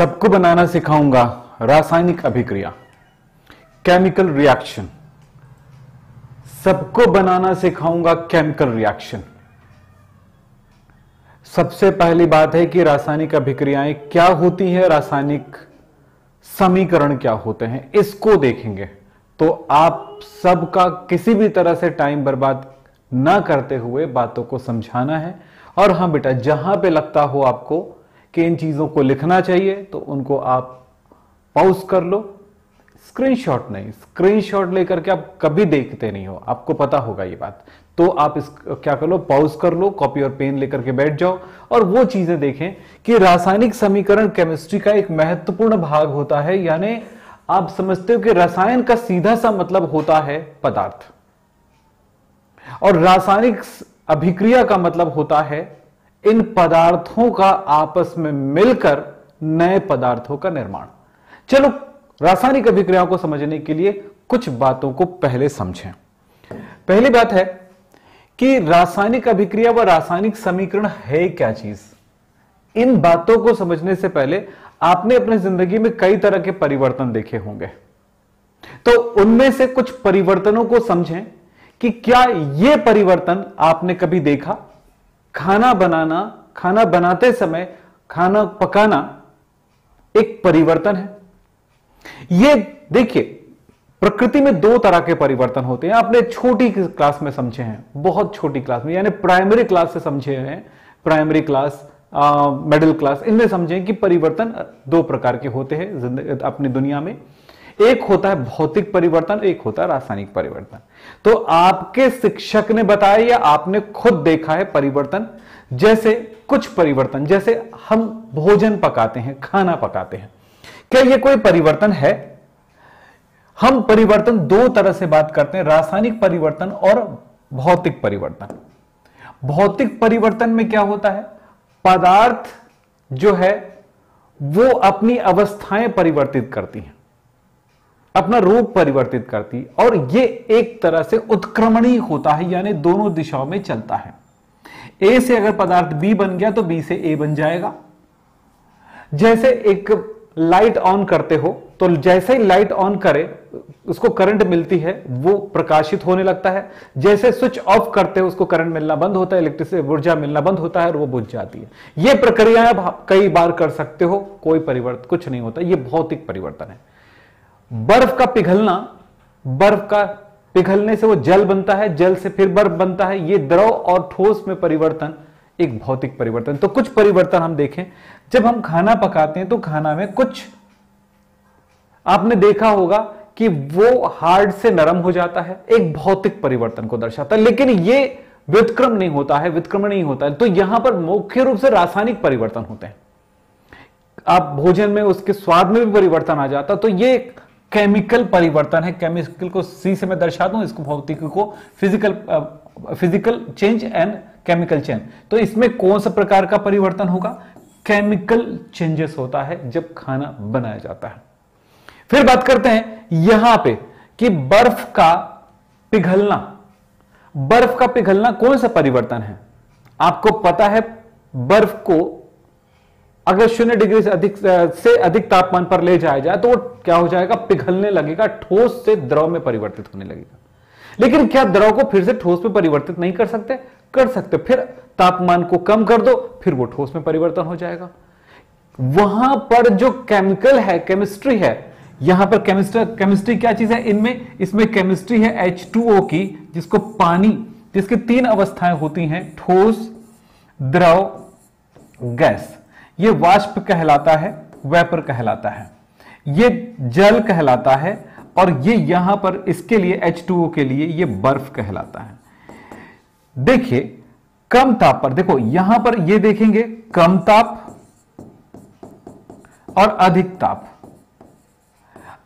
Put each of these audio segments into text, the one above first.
सबको बनाना सिखाऊँगा रासायनिक अभिक्रिया केमिकल रिएक्शन सबको बनाना सिखाऊँगा केमिकल रिएक्शन सबसे पहली बात है कि रासायनिक अभिक्रियाएँ क्या होती है, रासायनिक समीकरण क्या होते हैं, इसको देखेंगे। तो आप सबका किसी भी तरह से टाइम बर्बाद ना करते हुए बातों को समझाना है। और हाँ बेटा, जहाँ पे लगता हो आपको कि इन चीज़ों को लिखना चाहिए तो उनको आप पॉज कर लो। स्क्रीनशॉट नहीं, स्क्रीनशॉट लेकर के आप कभी देखते नहीं हो, आपको पता होगा ये बात। तो आप इस, क्या कर लो, पॉज कर लो, कॉपी और पेन लेकर के बैठ जाओ, और वो चीज़ें देखें कि रासायनिक समीकरण केमिस्ट्री का एक महत्वपूर्ण भाग होता है, यानी आप समझते हो कि रसायन का सीधा सा मतलब होता है पदार्थ। और रासायनिक अभिक्रिया का मतलब होता है इन पदार्थों का आपस में मिलकर नए पदार्थों का निर्माण। चलो, रासायनिक अभिक्रियाओं को समझने के लिए कुछ बातों को पहले समझें। पहली बात है कि रासायनिक अभिक्रिया व रासायनिक समीकरण है क्या चीज़? इन बातों को समझने से पहले आपने अपनी ज़िंदगी में कई तरह के परिवर्तन देखे होंगे। तो उनमें से कुछ परिवर्तनों को समझें कि क्या यह परिवर्तन आपने कभी देखा? खाना बनाना, खाना बनाते समय खाना पकाना एक परिवर्तन है। यह देखिए, प्रकृति में दो तरह के परिवर्तन होते हैं। आपने छोटी क्लास में समझे हैं, बहुत छोटी क्लास में, यानी प्राइमरी क्लास से समझे हैं, प्राइमरी क्लास मिडिल क्लास, इनमें समझे कि परिवर्तन दो प्रकार के होते हैं अपनी दुनिया में। एक होता है भौतिक परिवर्तन, एक होता है रासायनिक परिवर्तन। तो आपके शिक्षक ने बताया या आपने खुद देखा है परिवर्तन? जैसे कुछ परिवर्तन, जैसे हम भोजन पकाते हैं, खाना पकाते हैं। क्या यह कोई परिवर्तन है? हम परिवर्तन दो तरह से बात करते हैं, रासायनिक परिवर्तन और भौतिक परिवर्तन। भौतिक परिवर्तन में क्या होता है? पदार्थ जो है, वो अपनी अवस्थाएँ परिवर्तित करती हैं। अपना रूप परिवर्तित करती और ये एक तरह से उत्क्रमणी होता है, यानी दोनों दिशाओं में चलता है। ए से अगर पदार्थ बी बन गया तो बी से ए बन जाएगा। जैसे एक लाइट ऑन करते हो तो जैसे ही लाइट ऑन करे, उसको करंट मिलती है, वो प्रकाशित होने लगता है। जैसे स्विच ऑफ़ करते हो, उसको करंट मिलना बंद होता है इलेक्ट्रिसिटी ऊर्जा मिलना बंद होता है, और वो बुझ जाती है। ये प्रक्रिया आप कई बार कर सकते हो, कोई परिवर्तन कुछ नहीं होता, ये भौतिक परिवर्तन है। बर्फ़ का पिघलना, बर्फ़ का पिघलने से वो जल बनता है, जल से फिर बर्फ़ बनता है। ये द्रव और ठोस में परिवर्तन, एक भौतिक परिवर्तन। तो कुछ परिवर्तन हम देखें। जब हम खाना पकाते हैं तो खाना में कुछ, आपने देखा होगा कि वो हार्ड से नरम हो जाता है, एक भौतिक परिवर्तन को दर्शाता है। लेकिन ये व्युत्क्रम नहीं होता है व्युत्क्रम नहीं होता है। तो यहाँ पर मुख्य रूप से रासायनिक परिवर्तन होते हैं। आप भोजन में उसके स्वाद में भी परिवर्तन आ जाता तो ये केमिकल परिवर्तन है। केमिकल को सी से मैं दर्शा दूँ, इसको भौतिक को physical physical change and chemical change तो इसमें कौन सा प्रकार का परिवर्तन होगा? केमिकल चेंजेस होता है जब खाना बनाया जाता है। फिर बात करते हैं यहाँ पे कि बर्फ़ का पिघलना। बर्फ़ का पिघलना कौन सा परिवर्तन है? आपको पता है बर्फ़ को अगर शून्य डिग्री से अधिक से अधिक तापमान पर ले जाया जाए तो वो क्या हो जाएगा? पिघलने लगेगा, ठोस से द्रव में परिवर्तित होने लगेगा। लेकिन क्या द्रव को फिर से ठोस में परिवर्तित नहीं कर सकते? कर सकते। फिर तापमान को कम कर दो, फिर वो ठोस में परिवर्तन हो जाएगा। वहाँ पर जो केमिकल है, केमिस्ट्री है, यहाँ पर केमिस्ट्री केमिस्ट्री क्या चीज़ है? इनमें, इसमें केमिस्ट्री है H2O की, जिसको पानी, जिसकी तीन अवस्थाएँ होती हैं, ठोस, द्रव, गैस। ये वाष्प कहलाता है, वेपर कहलाता है। ये जल कहलाता है और ये यहाँ पर इसके लिए H2O के लिए ये बर्फ़ कहलाता है। देखिए, कम ताप पर, देखो, यहाँ पर ये देखेंगे, कम ताप और अधिक ताप।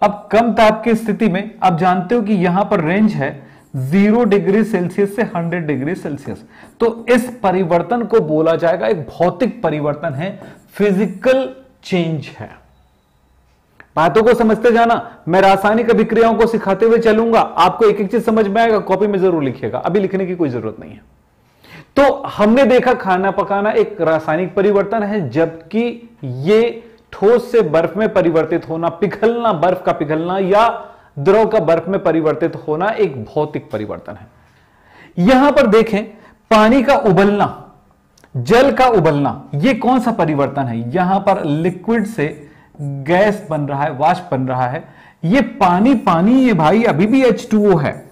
अब कम ताप की स्थिति में आप जानते हो कि यहाँ पर रेंज है ज़ीरो डिग्री सेल्सियस से हंड्रेड डिग्री सेल्सियस तो इस परिवर्तन को बोला जाएगा, एक भौतिक परिवर्तन है फ़िज़िकल चेंज है। बातों को समझते जाना, मैं रासायनिक अभिक्रियाओं को सिखाते हुए चलूँगा, आपको एक एक चीज़ समझ में आएगा कॉपी में ज़रूर लिखिएगा, अभी लिखने की कोई ज़रूरत नहीं है। तो हमने देखा खाना पकाना एक रासायनिक परिवर्तन है, जबकि ये ठोस से बर्फ़ में परिवर्तित होना, पिघलना, बर्फ़ का पिघलना या द्रव का बर्फ़ में परिवर्तित होना एक भौतिक परिवर्तन है। यहाँ पर देखें, पानी का उबलना जल का उबलना यह कौन सा परिवर्तन है? यहाँ पर लिक्विड से गैस बन रहा है वाष्प बन रहा है। ये पानी पानी ये भाई अभी भी H2O है।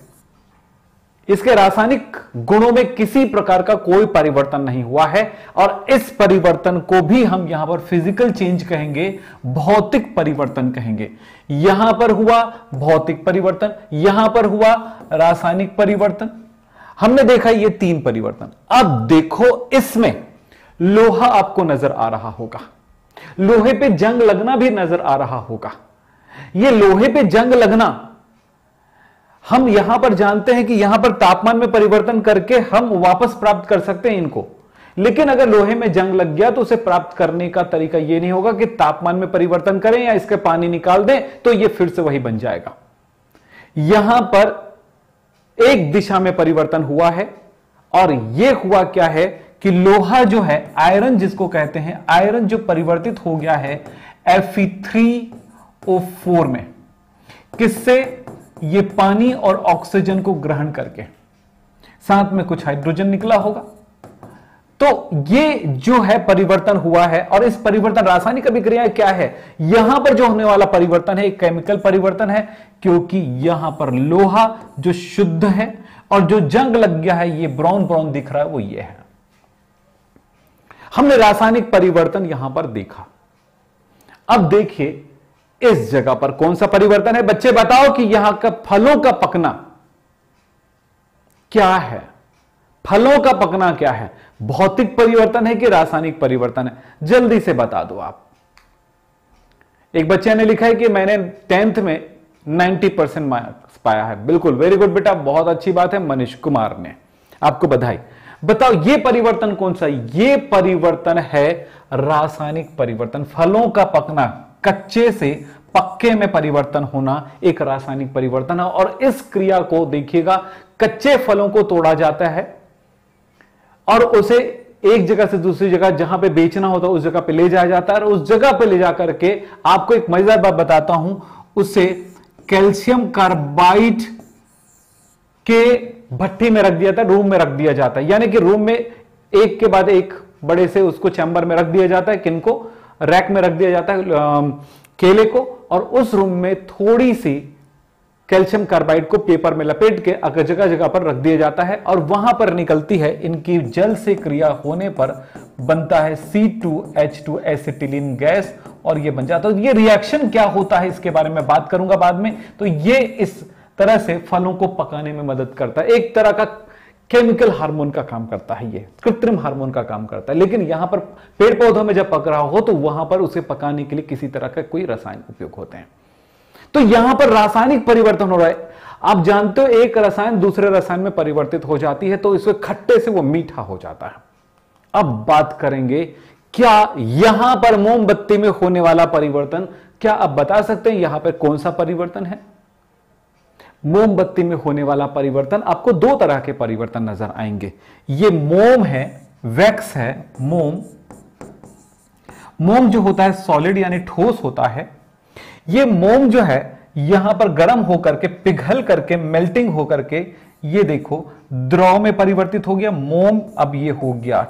इसके रासायनिक गुणों में किसी प्रकार का कोई परिवर्तन नहीं हुआ है और इस परिवर्तन को भी हम यहाँ पर फ़िज़िकल चेंज कहेंगे, भौतिक परिवर्तन कहेंगे। यहाँ पर हुआ भौतिक परिवर्तन, यहाँ पर हुआ रासायनिक परिवर्तन हमने देखा ये तीन परिवर्तन। अब देखो इसमें लोहा आपको नज़र आ रहा होगा। लोहे पे जंग लगना भी नज़र आ रहा होगा। ये लोहे पे जंग लगना, हम यहाँ पर जानते हैं कि यहाँ पर तापमान में परिवर्तन करके हम वापस प्राप्त कर सकते हैं इनको। लेकिन अगर लोहे में जंग लग गया तो उसे प्राप्त करने का तरीका यह नहीं होगा कि तापमान में परिवर्तन करें या इसके पानी निकाल दें तो यह फिर से वही बन जाएगा। यहाँ पर एक दिशा में परिवर्तन हुआ है और यह हुआ क्या है कि लोहा जो है आयरन जिसको कहते हैं आयरन जो परिवर्तित हो गया है Fe3O4 में, किससे? ये पानी और ऑक्सीजन को ग्रहण करके। साथ में कुछ हाइड्रोजन निकला होगा। तो ये जो है परिवर्तन हुआ है और इस परिवर्तन रासायनिक अभिक्रिया क्या है? यहाँ पर जो होने वाला परिवर्तन है केमिकल परिवर्तन है, क्योंकि यहाँ पर लोहा जो शुद्ध है और जो जंग लग गया है, ये ब्राउन ब्राउन दिख रहा है, वो ये है। हमने रासायनिक परिवर्तन यहाँ पर देखा। अब देखिए, इस जगह पर कौन सा परिवर्तन है? बच्चे बताओ कि यहाँ का फलों का पकना क्या है? फलों का पकना क्या है? भौतिक परिवर्तन है कि रासायनिक परिवर्तन है? जल्दी से बता दो आप। एक बच्चे ने लिखा है कि मैंने टेंथ में 90 परसेंट मार्क्स पाया है। बिल्कुल वेरी गुड बेटा, बहुत अच्छी बात है, मनीष कुमार ने। आपको बधाई। बताओ, ये परिवर्तन कौन सा ये परिवर्तन है रासायनिक परिवर्तन। फलों का पकना, कच्चे से पक्के में परिवर्तन होना एक रासायनिक परिवर्तन है। और इस क्रिया को देखिएगा, कच्चे फलों को तोड़ा जाता है और उसे एक जगह से दूसरी जगह जहाँ पे बेचना होता है उस जगह पे ले जाया जाता है। और उस जगह पे ले जाकर के आपको एक मज़ेदार बात बताता हूँ, उसे कैल्शियम कार्बाइड के भट्टी में रख दिया था, रूम में रख दिया जाता है। यानी कि रूम में एक के बाद एक बड़े से उसको चैम्बर में रख दिया जाता है किनको रैक में रख दिया जाता है केले को। और उस रूम में थोड़ी सी कैल्शियम कार्बाइड को पेपर में लपेट के अगर जगह जगह पर रख दिया जाता है और वहाँ पर निकलती है, इनकी जल से क्रिया होने पर बनता है C2H2 एसिटिलीन गैस और ये बन जाता है। ये रिएक्शन क्या होता है, इसके बारे में बात करूँगा बाद में। तो ये इस तरह से फलों को पकाने में मदद करता है। एक तरह का केमिकल हार्मोन का काम करता है ये, कृत्रिम हार्मोन का काम करता है। लेकिन यहाँ पर पेड़ पौधों में जब पक रहा हो तो वहाँ पर उसे पकाने के लिए किसी तरह का कोई रसायन उपयोग होते हैं। तो यहाँ पर रासायनिक परिवर्तन हो रहा है। आप जानते हो, एक रसायन दूसरे रसायन में परिवर्तित हो जाती है तो इसमें खट्टे से वो मीठा हो जाता है। अब बात करेंगे, क्या यहाँ पर मोमबत्ती में होने वाला परिवर्तन, क्या आप बता सकते हैं यहाँ पर कौन सा परिवर्तन है? मोमबत्ती में होने वाला परिवर्तन, आपको दो तरह के परिवर्तन नज़र आएँगे। ये मोम है, वैक्स है, मोम। मोम जो होता है, सॉलिड यानी ठोस होता है ये मोम जो है, यहाँ पर गर्म होकर के, पिघल करके मेल्टिंग होकर के, ये देखो, द्रव में परिवर्तित हो गया, मोम अब ये हो गया।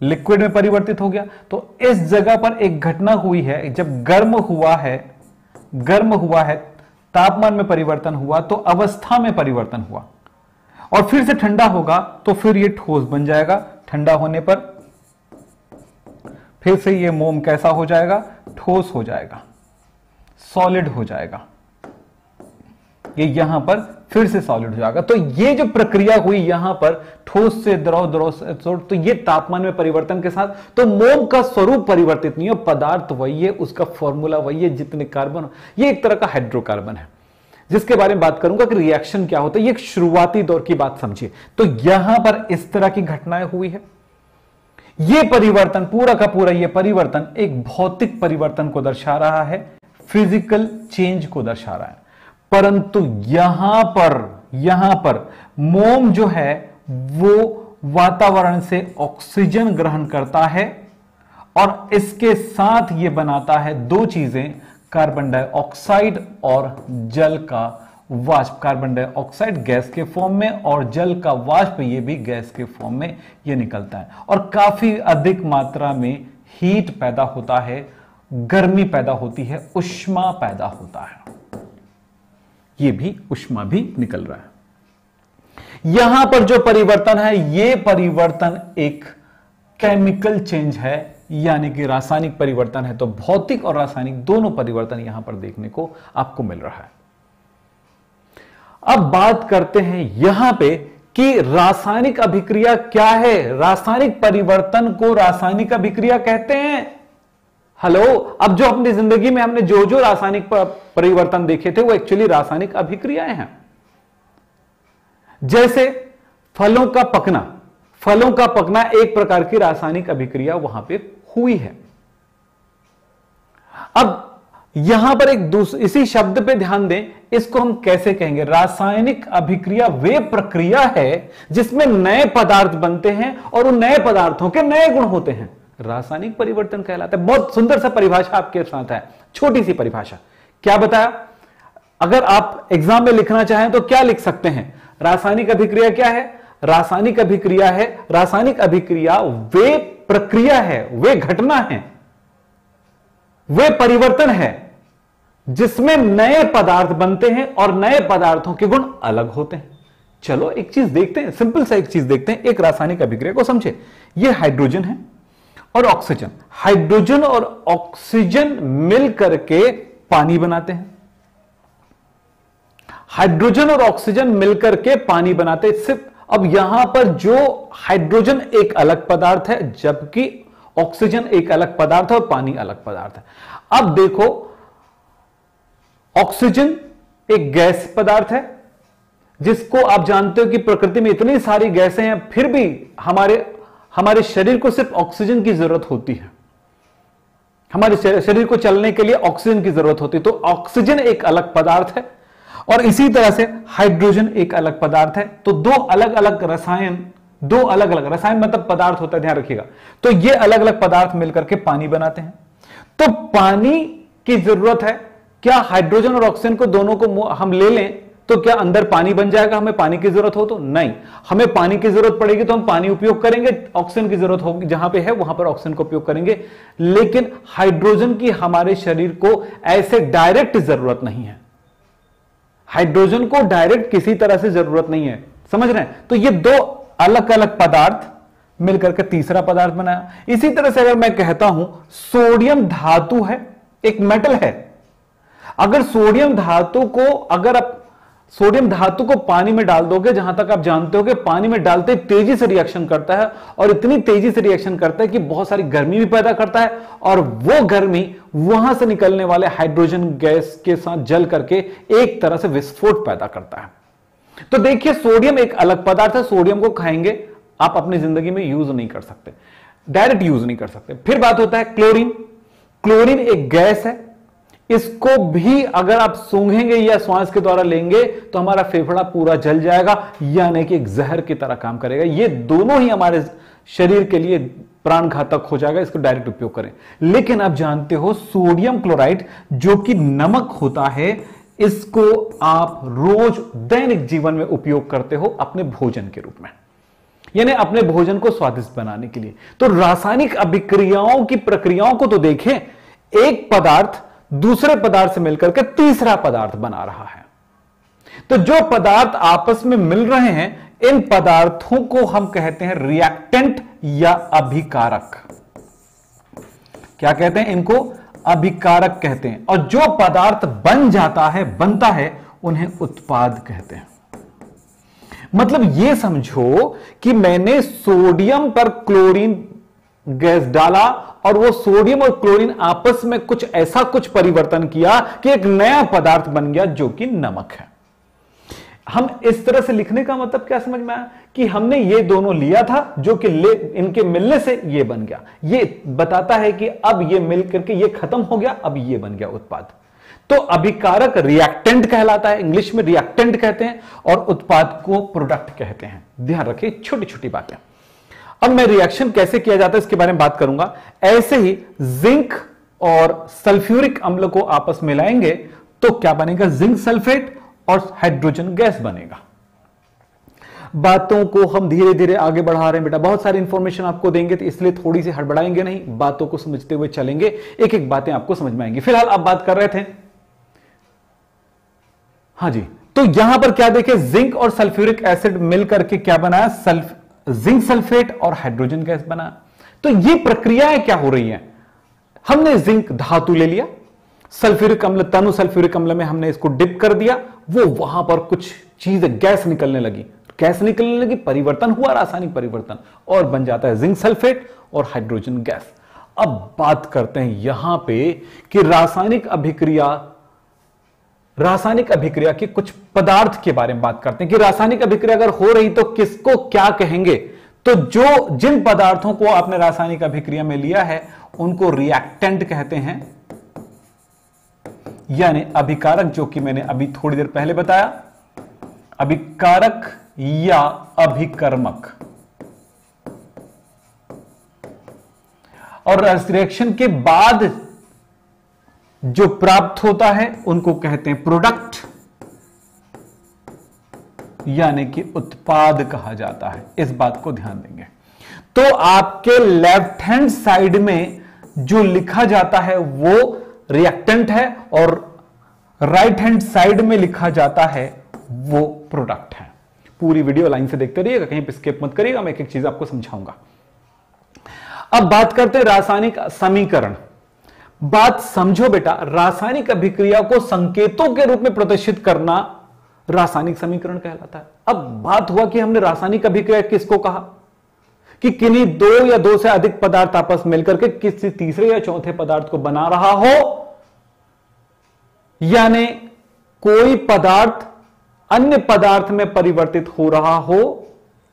लिक्विड में परिवर्तित हो गया। तो इस जगह पर एक घटना हुई है, जब गर्म हुआ है, गर्म हुआ है, तापमान में परिवर्तन हुआ तो अवस्था में परिवर्तन हुआ। और फिर से ठंडा होगा तो फिर ये ठोस बन जाएगा, ठंडा होने पर। फिर से ये मोम कैसा हो जाएगा? ठोस हो जाएगा। सॉलिड हो जाएगा। ये यहाँ पर फिर से सॉलिड हो जाएगा। तो ये जो प्रक्रिया हुई यहाँ पर, ठोस से द्रव द्रव से तो ये तापमान में परिवर्तन के साथ तो मोम का स्वरूप परिवर्तित नहीं हो, पदार्थ वही है, उसका फॉर्मूला वही है, जितने कार्बन ये एक तरह का हाइड्रोकार्बन है। जिसके बारे में बात करूँगा कि रिएक्शन क्या होता है, ये एक शुरुआती दौर की बात समझिए। तो यहाँ पर इस तरह की घटनाएँ हुई है। यह परिवर्तन, पूरा का पूरा यह परिवर्तन एक भौतिक परिवर्तन को दर्शा रहा है फ़िज़िकल चेंज को दर्शा रहा है। परंतु यहाँ पर यहाँ पर मोम जो है, वो वातावरण से ऑक्सीजन ग्रहण करता है और इसके साथ यह बनाता है दो चीज़ें कार्बन डाइऑक्साइड और जल का वाष्प कार्बन डाइऑक्साइड गैस के फॉर्म में और जल का वाष्प ये भी गैस के फॉर्म में, ये निकलता है। और काफ़ी अधिक मात्रा में हीट पैदा होता है, गर्मी पैदा होती है, उष्मा पैदा होता है। ये भी उष्मा भी निकल रहा है। यहाँ पर जो परिवर्तन है, ये परिवर्तन एक केमिकल चेंज है, यानी कि रासायनिक परिवर्तन है। तो भौतिक और रासायनिक दोनों परिवर्तन यहाँ पर देखने को आपको मिल रहा है। अब बात करते हैं यहाँ पे कि रासायनिक अभिक्रिया क्या है? रासायनिक परिवर्तन को रासायनिक अभिक्रिया कहते हैं। हेलो? अब जो अपनी ज़िंदगी में हमने जो जो रासायनिक परिवर्तन देखे थे, वो एक्चुअली रासायनिक अभिक्रियाएँ हैं। जैसे फलों का पकना। फलों का पकना एक प्रकार की रासायनिक अभिक्रिया वहाँ पे हुई है। अब यहाँ पर एक दूसरे इसी शब्द पे ध्यान दें, इसको हम कैसे कहेंगे? रासायनिक अभिक्रिया वे प्रक्रिया है जिसमें नए पदार्थ बनते हैं और उन नए पदार्थों के नए गुण होते हैं। रासायनिक परिवर्तन कहलाता है। बहुत सुंदर सा परिभाषा आपके साथ है। छोटी सी परिभाषा। क्या बताया? अगर आप एग्ज़ाम में लिखना चाहें तो क्या लिख सकते हैं? रासायनिक अभिक्रिया क्या है? रासायनिक अभिक्रिया है। रासायनिक अभिक्रिया वे प्रक्रिया है, वे घटना है। वे परिवर्तन है, जिसमें नए पदार्थ बनते हैं और नए पदार्थों के गुण अलग होते हैं। चलो एक चीज़ देखते हैं, सिंपल सा एक चीज़ देखते हैं, एक रासायनिक अभिक्रिया को समझे। ये हाइड्रोजन है और ऑक्सीजन। हाइड्रोजन और ऑक्सीजन मिल करके पानी बनाते हैं। हाइड्रोजन और ऑक्सीजन मिलकर के पानी बनाते सिर्फ़ अब यहाँ पर जो हाइड्रोजन एक अलग पदार्थ है, जबकि ऑक्सीजन एक अलग पदार्थ है और पानी अलग पदार्थ है। अब देखो, ऑक्सीजन एक गैस पदार्थ है, जिसको आप जानते हो कि प्रकृति में इतनी सारी गैसें हैं, फिर भी हमारे हमारे शरीर को सिर्फ़ ऑक्सीजन की ज़रूरत होती है। हमारे शरीर को चलने के लिए ऑक्सीजन की ज़रूरत होती है। तो ऑक्सीजन एक अलग पदार्थ है और इसी तरह से हाइड्रोजन एक अलग पदार्थ है। तो दो अलग अलग रसायन दो अलग अलग रसायन मतलब पदार्थ होता है, ध्यान रखिएगा। तो ये अलग अलग पदार्थ मिलकर के पानी बनाते हैं। तो पानी की ज़रूरत है, क्या हाइड्रोजन और ऑक्सीजन को दोनों को हम ले लें तो क्या अंदर पानी बन जाएगा? हमें पानी की ज़रूरत हो तो नहीं। हमें पानी की ज़रूरत पड़ेगी तो हम पानी उपयोग करेंगे, ऑक्सीजन की ज़रूरत होगी, जहाँ पे है, वहाँ पर ऑक्सीजन का उपयोग करेंगे। लेकिन हाइड्रोजन की हमारे शरीर को ऐसे डायरेक्ट ज़रूरत नहीं है। हाइड्रोजन को डायरेक्ट किसी तरह से ज़रूरत नहीं है। समझ रहे हैं? तो ये दो अलग अलग पदार्थ मिलकर के तीसरा पदार्थ बनाया इसी तरह से अगर मैं कहता हूँ, सोडियम धातु है, एक मेटल है। अगर सोडियम धातु को, अगर आप सोडियम धातु को पानी में डाल दोगे, जहाँ तक आप जानते हो कि पानी में डालते तेज़ी से रिएक्शन करता है, और इतनी तेज़ी से रिएक्शन करता है कि बहुत सारी गर्मी भी पैदा करता है, और वो गर्मी वहाँ से निकलने वाले हाइड्रोजन गैस के साथ जल करके एक तरह से विस्फोट पैदा करता है। तो देखिए, सोडियम एक अलग पदार्थ है, सोडियम को खाएँगे, आप अपनी ज़िंदगी में यूज़ नहीं कर सकते, डायरेक्ट यूज़ नहीं कर सकते। फिर बात होता है क्लोरीन। क्लोरीन एक गैस है, इसको भी अगर आप सूंघेंगे या श्वास के द्वारा लेंगे तो हमारा फेफड़ा पूरा जल जाएगा, यानी कि एक जहर की तरह काम करेगा। ये दोनों ही हमारे शरीर के लिए प्राण घातक हो जाएगा, इसको डायरेक्ट उपयोग करें। लेकिन आप जानते हो, सोडियम क्लोराइड, जो कि नमक होता है इसको आप रोज दैनिक जीवन में उपयोग करते हो अपने भोजन के रूप में। यानी अपने भोजन को स्वादिष्ट बनाने के लिए। तो रासायनिक अभिक्रियाओं की प्रक्रियाओं को तो देखें, एक पदार्थ दूसरे पदार्थ से मिलकर के तीसरा पदार्थ बना रहा है। तो जो पदार्थ आपस में मिल रहे हैं, इन पदार्थों को हम कहते हैं रिएक्टेंट या अभिकारक। क्या कहते हैं इनको? अभिकारक कहते हैं। और जो पदार्थ बन जाता है, बनता है, उन्हें उत्पाद कहते हैं। मतलब यह समझो कि मैंने सोडियम पर क्लोरीन गैस डाला और वो सोडियम और क्लोरीन आपस में कुछ ऐसा कुछ परिवर्तन किया कि एक नया पदार्थ बन गया जो कि नमक है। हम इस तरह से लिखने का मतलब क्या समझ में आया? कि हमने ये दोनों लिया था, जो कि इनके मिलने से ये बन गया। ये बताता है कि अब ये मिल करके ये खत्म हो गया, अब ये बन गया उत्पाद। तो अभिकारक रिएक्टेंट कहलाता है, इंग्लिश में रिएक्टेंट कहते हैं और उत्पाद को प्रोडक्ट कहते हैं। ध्यान रखिए छोटी छोटी बातें। अब मैं रिएक्शन कैसे किया जाता है, इसके बारे में बात करूँगा। ऐसे ही जिंक और सल्फ्यूरिक अम्ल को आपस में मिलाएँगे तो क्या बनेगा? जिंक सल्फेट और हाइड्रोजन गैस बनेगा। बातों को हम धीरे धीरे आगे बढ़ा रहे हैं बेटा। बहुत सारी इंफॉर्मेशन आपको देंगे तो इसलिए थोड़ी सी हड़बड़ाएँगे नहीं, बातों को समझते हुए चलेंगे। एक एक बातें आपको समझ में आएँगी। फ़िलहाल आप बात कर रहे थे। हाँ जी। तो यहाँ पर क्या देखे जिंक और सल्फ्यूरिक एसिड मिलकर के क्या बनाया? सल्फ जिंक सल्फेट और हाइड्रोजन गैस बनाया। तो ये प्रक्रियाएँ क्या हो रही हैं? हमने जिंक धातु ले लिया। सल्फ्यूरिक अम्ल, तनु सल्फ्यूरिक अम्ल में हमने इसको डिप कर दिया। वो वहाँ पर कुछ चीज़ गैस निकलने लगी। गैस निकलने लगी, परिवर्तन हुआ, रासायनिक परिवर्तन, और बन जाता है जिंक सल्फेट और हाइड्रोजन गैस। अब बात करते हैं यहाँ पे कि रासायनिक अभिक्रिया रासायनिक अभिक्रिया के कुछ पदार्थ के बारे में बात करते हैं कि रासायनिक अभिक्रिया अगर हो रही तो किसको क्या कहेंगे? तो जो, जिन पदार्थों को आपने रासायनिक अभिक्रिया में लिया है, उनको रिएक्टेंट कहते हैं। यानी अभिकारक, जो कि मैंने अभी थोड़ी देर पहले बताया, अभिकारक या अभिकर्मक। और रिएक्शन के बाद जो प्राप्त होता है, उनको कहते हैं प्रोडक्ट यानी कि उत्पाद कहा जाता है। इस बात को ध्यान देंगे। तो आपके लेफ़्ट हैंड साइड में जो लिखा जाता है, वो रिएक्टेंट है और राइट हैंड साइड में लिखा जाता है वो प्रोडक्ट है। पूरी वीडियो लाइन से देखते रहिएगा, कहीं स्किप मत करिएगा, मैं एक एक चीज़ आपको समझाऊँगा। अब बात करते हैं रासायनिक समीकरण। बात समझो बेटा, रासायनिक अभिक्रिया को संकेतों के रूप में प्रदर्शित करना रासायनिक समीकरण कहलाता है। अब बात हुआ कि हमने रासायनिक अभिक्रिया किसको कहा? कि किन्हीं दो या दो से अधिक पदार्थ आपस मिलकर के किसी तीसरे या चौथे पदार्थ को बना रहा हो यानी कोई पदार्थ अन्य पदार्थ में परिवर्तित हो रहा हो,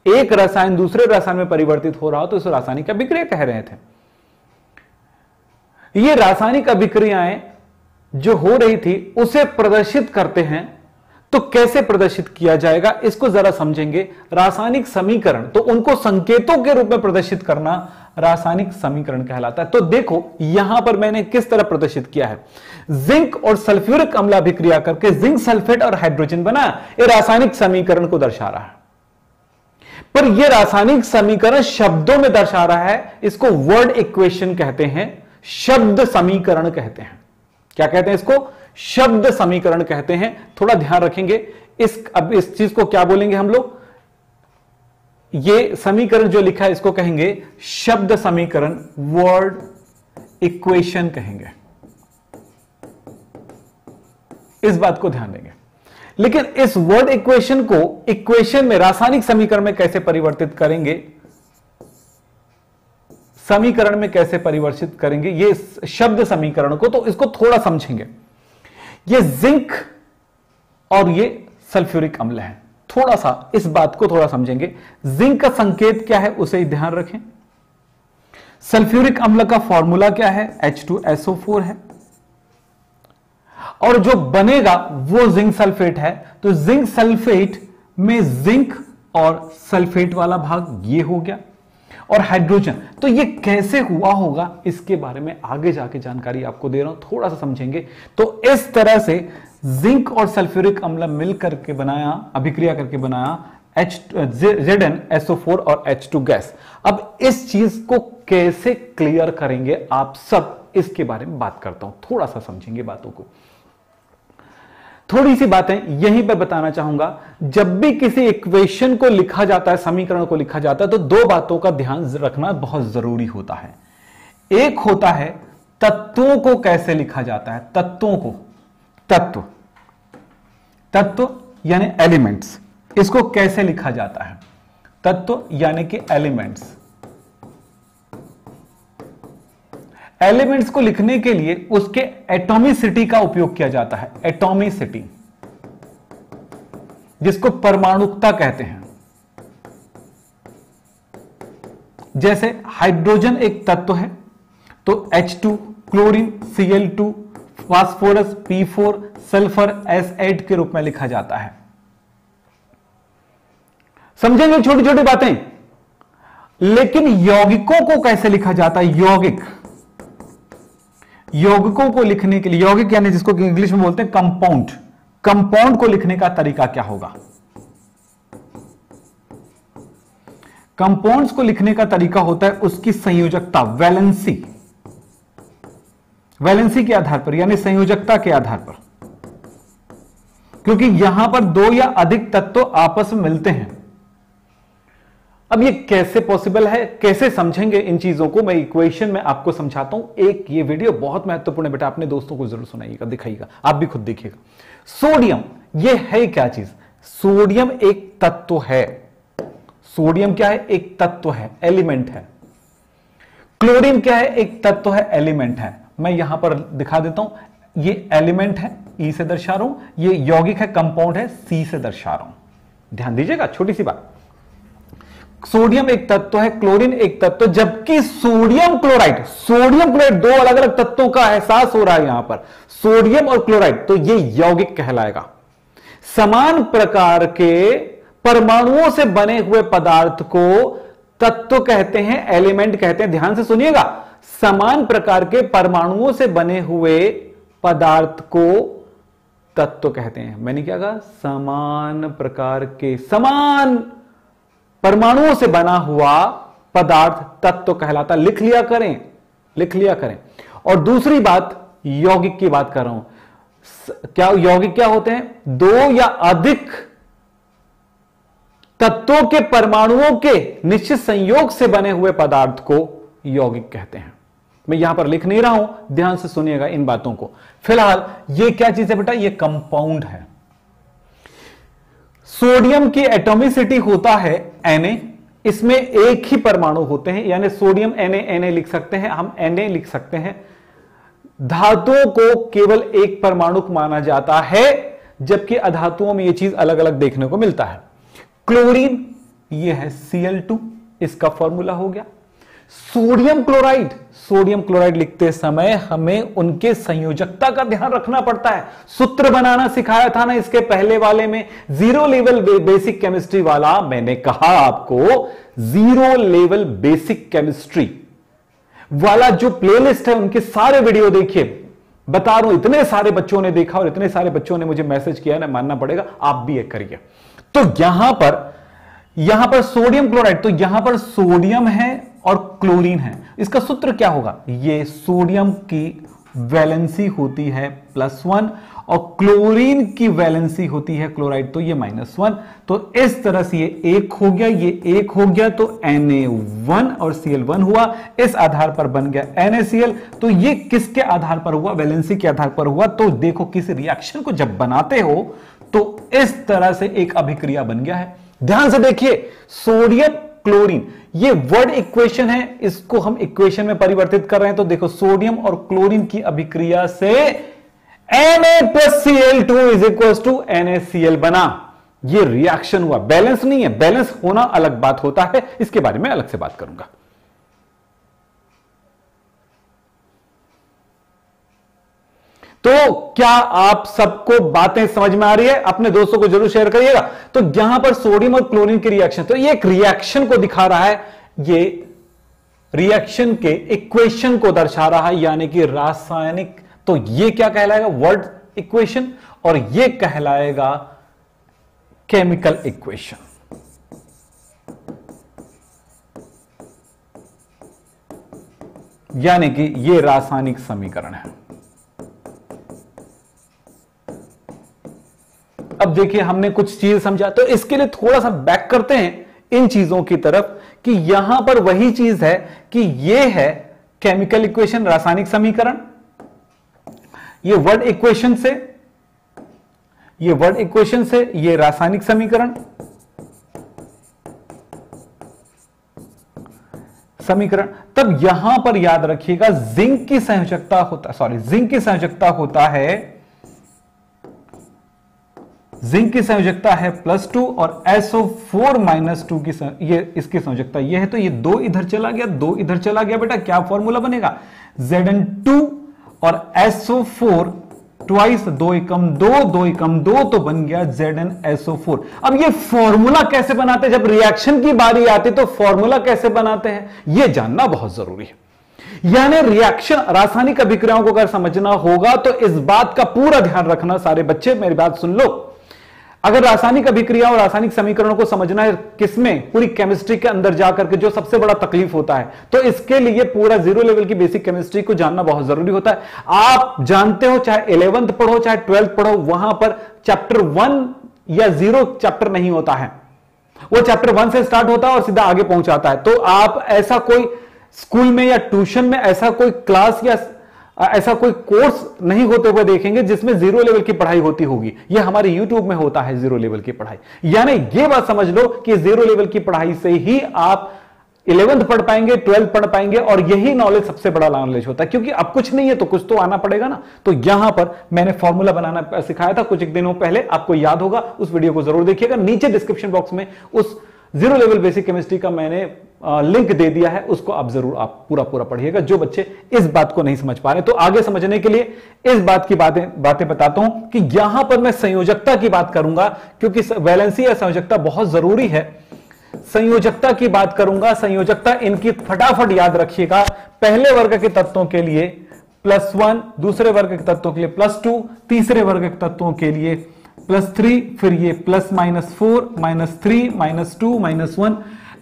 एक रसायन दूसरे रसायन में परिवर्तित हो रहा हो तो इसे रासायनिक अभिक्रिया कह रहे थे। ये रासायनिक अभिक्रियाएँ जो हो रही थी, उसे प्रदर्शित करते हैं तो कैसे प्रदर्शित किया जाएगा, इसको जरा समझेंगे। रासायनिक समीकरण तो उनको संकेतों के रूप में प्रदर्शित करना रासायनिक समीकरण कहलाता है। तो देखो, यहाँ पर मैंने किस तरह प्रदर्शित किया है? जिंक और सल्फ्यूरिक अम्ल अभिक्रिया करके जिंक सल्फेट और हाइड्रोजन बनाया। यह रासायनिक समीकरण को दर्शा रहा है। पर यह रासायनिक समीकरण शब्दों में दर्शा रहा है। इसको वर्ड इक्वेशन कहते हैं, शब्द समीकरण कहते हैं। क्या कहते हैं इसको? शब्द समीकरण कहते हैं। थोड़ा ध्यान रखेंगे। इस, अब इस चीज़ को क्या बोलेंगे हम लोग? ये समीकरण जो लिखा है, इसको कहेंगे शब्द समीकरण वर्ड इक्वेशन कहेंगे। इस बात को ध्यान देंगे। लेकिन इस वर्ड इक्वेशन को इक्वेशन में रासायनिक समीकरण में कैसे परिवर्तित करेंगे? समीकरण में कैसे परिवर्तित करेंगे? ये शब्द समीकरण को तो इसको थोड़ा समझेंगे। ये जिंक और ये सल्फ्यूरिक अम्ल है। थोड़ा सा इस बात को थोड़ा समझेंगे। जिंक का संकेत क्या है, उसे ध्यान रखें। सल्फ्यूरिक अम्ल का फॉर्मूला क्या है? H2SO4 है। और जो बनेगा, वो जिंक सल्फेट है। तो जिंक सल्फेट में जिंक और सल्फेट वाला भाग ये हो गया। और हाइड्रोजन तो ये कैसे हुआ होगा? इसके बारे में आगे जाके जानकारी आपको दे रहा हूँ, थोड़ा सा समझेंगे। तो इस तरह से जिंक और सल्फ्यूरिक अम्ल मिल करके बनाया, अभिक्रिया करके बनाया H Z N S O four और एच टू गैस अब इस चीज़ को कैसे क्लियर करेंगे आप सब? इसके बारे में बात करता हूँ, थोड़ा सा समझेंगे बातों को। थोड़ी सी बातें यहीं पर बताना चाहूँगा। जब भी किसी इक्वेशन को लिखा जाता है, समीकरण को लिखा जाता है तो दो बातों का ध्यान रखना बहुत ज़रूरी होता है। एक होता है, तत्वों को कैसे लिखा जाता है? तत्वों को। तत्व। तत्व यानी एलिमेंट्स। इसको कैसे लिखा जाता है? तत्व यानी कि एलिमेंट्स। एलिमेंट्स को लिखने के लिए उसके एटॉमिसिटी का उपयोग किया जाता है, एटॉमिसिटी, जिसको परमाणुकता कहते हैं। जैसे हाइड्रोजन एक तत्व है तो H2 chlorine Cl2 phosphorus P4 sulphur S8 के रूप में लिखा जाता है। समझेंगे छोटी छोटी बातें? लेकिन यौगिकों को कैसे लिखा जाता है? यौगिक। यौगिकों को लिखने के लिए, यौगिक यानी जिसको इंग्लिश में बोलते हैं कंपाउंड कंपाउंड को लिखने का तरीका क्या होगा? कंपाउंड्स को लिखने का तरीका होता है उसकी संयोजकता वैलेंसी वैलेंसी के आधार पर, यानी संयोजकता के आधार पर। क्योंकि यहाँ पर दो या अधिक तत्व आपस में मिलते हैं। अब ये कैसे पॉसिबल है? कैसे समझेंगे इन चीज़ों को? मैं इक्वेशन में आपको समझाता हूँ। एक, ये वीडियो बहुत महत्वपूर्ण है बेटा, अपने दोस्तों को ज़रूर सुनाइएगा, दिखाइएगा। आप भी खुद देखिएगा। सोडियम ये है क्या चीज़? सोडियम एक तत्व है। सोडियम क्या है? एक तत्व है एलिमेंट है। क्लोरीन क्या है? एक तत्व है एलिमेंट है। मैं यहाँ पर दिखा देता हूँ। ये एलिमेंट है ई से दर्शा रहा हूँ। ये यौगिक है कंपाउंड है सी से दर्शा रहा हूँ। ध्यान दीजिएगा, छोटी सी बात। सोडियम एक तत्व है, क्लोरीन एक तत्व, जबकि सोडियम क्लोराइड सोडियम क्लोराइड दो अलग अलग तत्वों का एहसास हो रहा है यहाँ पर, सोडियम और क्लोराइड। तो ये यौगिक कहलाएगा। समान प्रकार के परमाणुओं से बने हुए पदार्थ को तत्व कहते हैं, एलिमेंट कहते हैं। ध्यान से सुनिएगा, समान प्रकार के परमाणुओं से बने हुए पदार्थ को तत्व कहते हैं। मैंने क्या कहा? समान प्रकार के, समान परमाणुओं से बना हुआ पदार्थ तत्व कहलाता लिख लिया करें, लिख लिया करें। और दूसरी बात, यौगिक की बात कर रहा हूँ। क्या यौगिक क्या होते हैं? दो या अधिक तत्वों के परमाणुओं के निश्चित संयोग से बने हुए पदार्थ को यौगिक कहते हैं। मैं यहाँ पर लिख नहीं रहा हूँ, ध्यान से सुनिएगा इन बातों को। फ़िलहाल, ये क्या चीज़ है बेटा? ये कंपाउंड है। सोडियम की एटोमिसिटी होता है Na इसमें एक ही परमाणु होते हैं, यानी सोडियम Na Na लिख सकते हैं, हम Na लिख सकते हैं। धातुओं को केवल एक परमाणु माना जाता है, जबकि अधातुओं में यह चीज़ अलग अलग देखने को मिलता है। क्लोरीन यह है Cl2 इसका फॉर्मूला हो गया। Sodium chloride. सोडियम क्लोराइड लिखते समय हमें उनके संयोजकता का ध्यान रखना पड़ता है। सूत्र बनाना सिखाया था ना इसके पहले वाले में। ज़ीरो लेवल बे, बेसिक केमिस्ट्री वाला मैंने कहा आपको ज़ीरो लेवल बेसिक केमिस्ट्री वाला जो प्लेलिस्ट है उनके सारे वीडियो देखिए। बता रहा हूँ इतने सारे बच्चों ने देखा और इतने सारे बच्चों ने मुझे मैसेज किया ना मानना पड़ेगा। आप भी एक करिए। तो यहाँ पर यहाँ पर सोडियम क्लोराइड तो यहाँ पर सोडियम है और क्लोरीन है। इसका सूत्र क्या होगा? ये सोडियम की वैलेंसी होती है प्लस वन और क्लोरीन की वैलेंसी होती है क्लोराइड तो ये माइनस वन। तो इस तरह से ये एक हो गया, ये एक हो गया तो Na1 और Cl1 हुआ। इस आधार पर बन गया NaCl तो ये किसके आधार पर हुआ? वैलेंसी के आधार पर हुआ। तो देखो किसी रिएक्शन को जब बनाते हो तो इस तरह से एक अभिक्रिया बन गया है। ध्यान से देखिए, सोडियम क्लोरीन ये वर्ड इक्वेशन है, इसको हम इक्वेशन में परिवर्तित कर रहे हैं तो देखो सोडियम और क्लोरीन की अभिक्रिया से N A plus C L two is equal to N बना। ये रिएक्शन हुआ। बैलेंस नहीं है। बैलेंस होना अलग बात होता है। इसके बारे में अलग से बात करूँगा। तो क्या आप सबको बातें समझ में आ रही है? अपने दोस्तों को ज़रूर शेयर करिएगा। तो यहाँ पर सोडियम और क्लोरीन की रिएक्शन तो ये एक रिएक्शन को दिखा रहा है। ये रिएक्शन के इक्वेशन को दर्शा रहा है, यानी कि रासायनिक। तो ये क्या कहलाएगा? वर्ड इक्वेशन और ये कहलाएगा केमिकल इक्वेशन यानी कि ये रासायनिक समीकरण है। अब देखिए हमने कुछ चीज़ समझा। तो इसके लिए थोड़ा सा बैक करते हैं इन चीज़ों की तरफ़ कि यहाँ पर वही चीज़ है कि यह है केमिकल इक्वेशन रासायनिक समीकरण। ये वर्ड इक्वेशन से, ये वर्ड इक्वेशन से ये रासायनिक समीकरण। समीकरण। तब यहाँ पर याद रखिएगा जिंक की संयोजकता होता सॉरी जिंक की संयोजकता होता है जिंक की संयोजकता है प्लस टू और एसओ फोर माइनस टू की ये इसकी संयोजकता ये है तो ये दो इधर चला गया, दो इधर चला गया बेटा, क्या फॉर्मूला बनेगा? जेड एन टू और एसओ फोर ट्वाइस दो एकम दो दो एकम दो तो बन गया जेड एन एसओ फोर अब ये फॉर्मूला कैसे बनाते हैं? जब रिएक्शन की बारी आती तो फॉर्मूला कैसे बनाते हैं? यह जानना बहुत ज़रूरी है। यानी रिएक्शन रासायनिक अभिक्रियाओं को अगर समझना होगा तो इस बात का पूरा ध्यान रखना सारे बच्चे, मेरी बात सुन लो। अगर रासायनिक अभिक्रिया और रासायनिक समीकरणों को समझना है किसमें पूरी केमिस्ट्री के अंदर जाकर के जो सबसे बड़ा तकलीफ़ होता है तो इसके लिए पूरा ज़ीरो लेवल की बेसिक केमिस्ट्री को जानना बहुत ज़रूरी होता है। आप जानते हो, चाहे इलेवंथ पढ़ो, चाहे ट्वेल्थ पढ़ो, वहाँ पर चैप्टर वन या ज़ीरो चैप्टर नहीं होता है। वो चैप्टर वन से स्टार्ट होता है और सीधा आगे पहुंचाता है। तो आप ऐसा कोई स्कूल में या ट्यूशन में ऐसा कोई क्लास या ऐसा कोई कोर्स नहीं होते हुए देखेंगे जिसमें ज़ीरो लेवल की पढ़ाई होती होगी। यह हमारे यूट्यूब में होता है ज़ीरो लेवल की पढ़ाई। यानी यह बात समझ लो कि ज़ीरो लेवल की पढ़ाई से ही आप इलेवंथ पढ़ पाएँगे, ट्वेल्थ पढ़ पाएँगे और यही नॉलेज सबसे बड़ा नॉलेज होता है। क्योंकि अब कुछ नहीं है तो कुछ तो आना पड़ेगा ना। तो यहाँ पर मैंने फॉर्मूला बनाना सिखाया था कुछ एक दिनों पहले। आपको याद होगा, उस वीडियो को ज़रूर देखिएगा। नीचे डिस्क्रिप्शन बॉक्स में उस ज़ीरो लेवल बेसिक केमिस्ट्री का मैंने लिंक दे दिया है, उसको आप ज़रूर आप पूरा पूरा पढ़िएगा। जो बच्चे इस बात को नहीं समझ पा रहे तो आगे समझने के लिए इस बात की बातें बातें बताता हूँ कि यहाँ पर मैं संयोजकता की बात करूँगा, क्योंकि वैलेंसी या संयोजकता बहुत ज़रूरी है। संयोजकता की बात करूँगा, संयोजकता इनकी फटाफट याद रखिएगा। पहले वर्ग के तत्वों के लिए प्लस वन दूसरे वर्ग के तत्वों के लिए प्लस टू तीसरे वर्ग के तत्वों के लिए प्लस थ्री फिर ये plus minus four minus three minus two minus one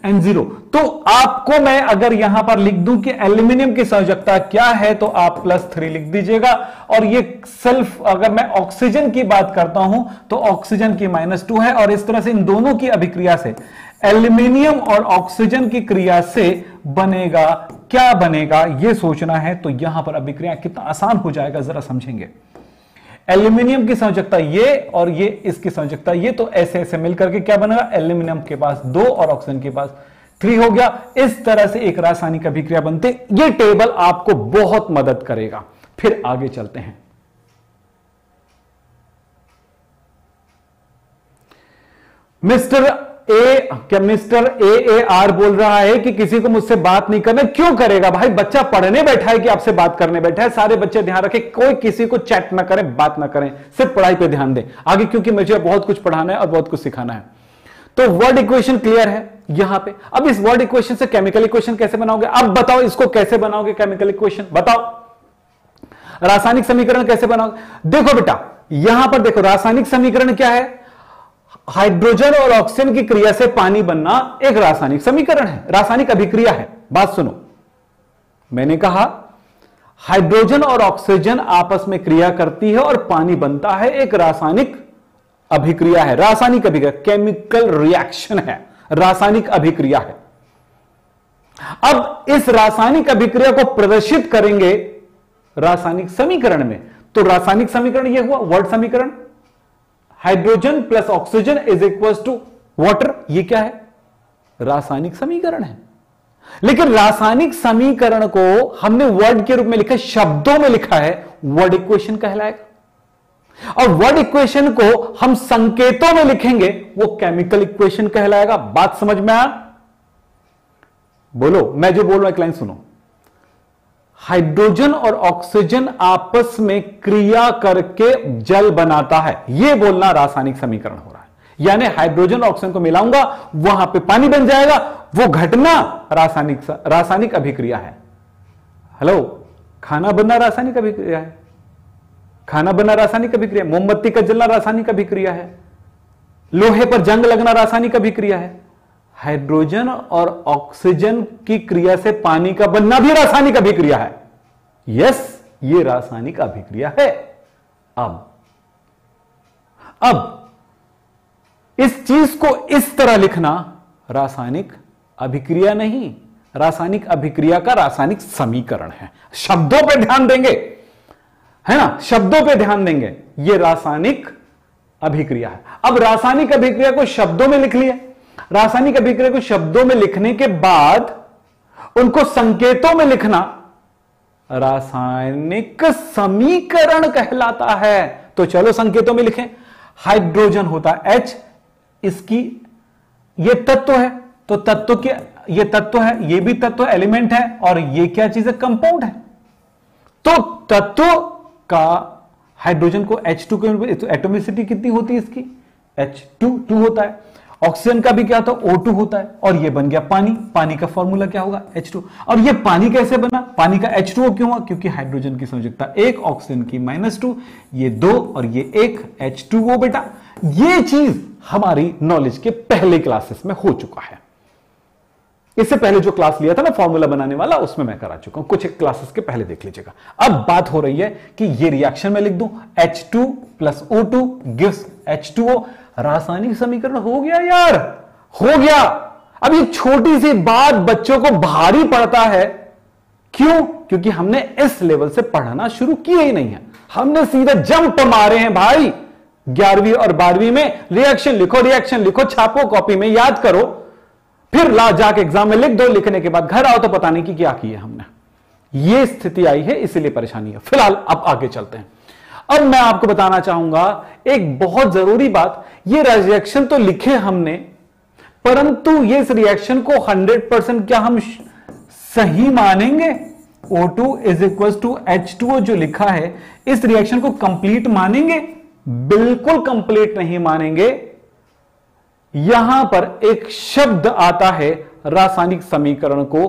and zero तो आपको मैं अगर यहाँ पर लिख दूँ कि एल्यूमिनियम की संयोजकता क्या है तो आप प्लस थ्री लिख दीजिएगा। और ये सेल्फ अगर मैं ऑक्सीजन की बात करता हूँ तो ऑक्सीजन की माइनस टू है। और इस तरह से इन दोनों की अभिक्रिया से एल्यूमिनियम और ऑक्सीजन की क्रिया से बनेगा। क्या बनेगा यह सोचना है। तो यहाँ पर अभिक्रिया कितना आसान हो जाएगा, जरा समझेंगे। एल्यूमिनियम की संयोजकता ये और ये इसकी संयोजकता ये तो ऐसे ऐसे मिलकर के क्या बनेगा? एल्यूमिनियम के पास दो और ऑक्सीजन के पास थ्री हो गया। इस तरह से एक रासायनिक अभिक्रिया बनते। ये टेबल आपको बहुत मदद करेगा। फिर आगे चलते हैं। मिस्टर ए क्या मिस्टर ए ए आर बोल रहा है कि किसी को मुझसे बात नहीं करना, क्यों करेगा? भाई, बच्चा पढ़ने बैठा है कि आपसे बात करने बैठा है, सारे बच्चे ध्यान रखें, कोई किसी को चैट ना करें, बात ना करें, सिर्फ़ पढ़ाई पे ध्यान दें। आगे क्योंकि मुझे बहुत कुछ पढ़ाना है और बहुत कुछ सिखाना है। तो वर्ड इक्वेशन क्लियर है यहाँ पे। अब इस वर्ड इक्वेशन से केमिकल इक्वेशन कैसे बनाओगे? अब बताओ इसको कैसे बनाओगे केमिकल इक्वेशन बताओ। रासायनिक समीकरण कैसे बनाओगे? देखो बेटा, यहाँ पर देखो, रासायनिक समीकरण क्या है? हाइड्रोजन और ऑक्सीजन की क्रिया से पानी बनना एक रासायनिक समीकरण है, रासायनिक अभिक्रिया है। बात सुनो। मैंने कहा, हाइड्रोजन और ऑक्सीजन आपस में क्रिया करती है और पानी बनता है, एक रासायनिक अभिक्रिया है। रासायनिक अभिक्रिया, केमिकल रिएक्शन है। रासायनिक अभिक्रिया है। अब इस रासायनिक अभिक्रिया को प्रदर्शित करेंगे रासायनिक समीकरण में। तो रासायनिक समीकरण यह हुआ, वर्ड समीकरण। Hydrogen plus oxygen is equal to water, ये क्या है? रासायनिक समीकरण है। लेकिन रासायनिक समीकरण को हमने वर्ड के रूप में लिखा, शब्दों में लिखा है वर्ड इक्वेशन कहलाएगा। और वर्ड इक्वेशन को हम संकेतों में लिखेंगे, वो केमिकल इक्वेशन कहलाएगा। बात समझ में आ? बोलो, मैं जो बोल रहा हूँ, एक लाइन सुनो। हाइड्रोजन और ऑक्सीजन आपस में क्रिया करके जल बनाता है। यह बोलना रासायनिक समीकरण हो रहा है। यानी हाइड्रोजन ऑक्सीजन को मिलाऊँगा, वहाँ पे पानी बन जाएगा, वो घटना रासायनिक रासायनिक अभिक्रिया है। हेलो? खाना बनना रासायनिक अभिक्रिया है। खाना बनना रासायनिक अभिक्रिया मोमबत्ती का जलना रासायनिक अभिक्रिया है। लोहे पर जंग लगना रासायनिक अभिक्रिया है। हाइड्रोजन और ऑक्सीजन की क्रिया से पानी का बनना भी रासायनिक अभिक्रिया है। यस ये रासायनिक अभिक्रिया है। अब अब, इस चीज़ को इस तरह लिखना रासायनिक अभिक्रिया नहीं, रासायनिक अभिक्रिया का रासायनिक समीकरण है। शब्दों पे ध्यान देंगे, है ना? शब्दों पे ध्यान देंगे। ये रासायनिक अभिक्रिया है। अब रासायनिक अभिक्रिया को शब्दों में लिख लिया रासायनिक अभिक्रिया को शब्दों में लिखने के बाद उनको संकेतों में लिखना रासायनिक समीकरण कहलाता है। तो चलो संकेतों में लिखें। हाइड्रोजन होता है। एच इसकी ये तत्व है। तो तत्व के ये तत्व है, ये भी तत्व एलिमेंट है और ये क्या चीज़ है? कंपाउंड है। तो तत्व का हाइड्रोजन को एच टू एटोमिसिटी कितनी होती है इसकी? एच टू टू होता है। ऑक्सीजन का भी क्या होता है? O2 होता है। और ये बन गया पानी। पानी का फॉर्मूला क्या होगा? H2 और ये पानी कैसे बना? पानी का H2O क्यों हुआ? क्योंकि हाइड्रोजन की संयोजकता एक ऑक्सीजन की माइनस टू ये दो और ये एक। एच H2O बेटा। ये चीज़ हमारी नॉलेज के पहले क्लासेस में हो चुका है। इससे पहले जो क्लास लिया था ना फॉर्मूला बनाने वाला, उसमें मैं करा चुका हूँ। कुछ क्लासेस के पहले देख लीजिएगा। अब बात हो रही है कि ये रिएक्शन में लिख दूँ। H2 plus O2 gives H2O रासायनिक समीकरण हो गया यार, हो गया। अब ये छोटी सी बात बच्चों को भारी पड़ता है। क्यों? क्योंकि हमने इस लेवल से पढ़ना शुरू किया ही नहीं है। हमने सीधे जंप मारे हैं भाई। ग्यारहवीं और बारहवीं में रिएक्शन लिखो रिएक्शन लिखो, छापो कॉपी में, याद करो। फिर ला, जाके एग्ज़ाम में लिख दो, लिखने के बाद घर आओ तो पता नहीं कि क्या किया हमने। ये स्थिति आई है, इसीलिए परेशानी है। फ़िलहाल अब आगे चलते हैं। अब मैं आपको बताना चाहूँगा, एक बहुत ज़रूरी बात, ये रिएक्शन तो लिखे हमने, परंतु ये इस रिएक्शन को 100 परसेंट क्या हम सही मानेंगे? O2 is equal to H जो लिखा है, इस रिएक्शन को कंप्लीट मानेंगे? बिल्कुल कंप्लीट नहीं मानेंगे। यहाँ पर एक शब्द आता है, रासायनिक समीकरण को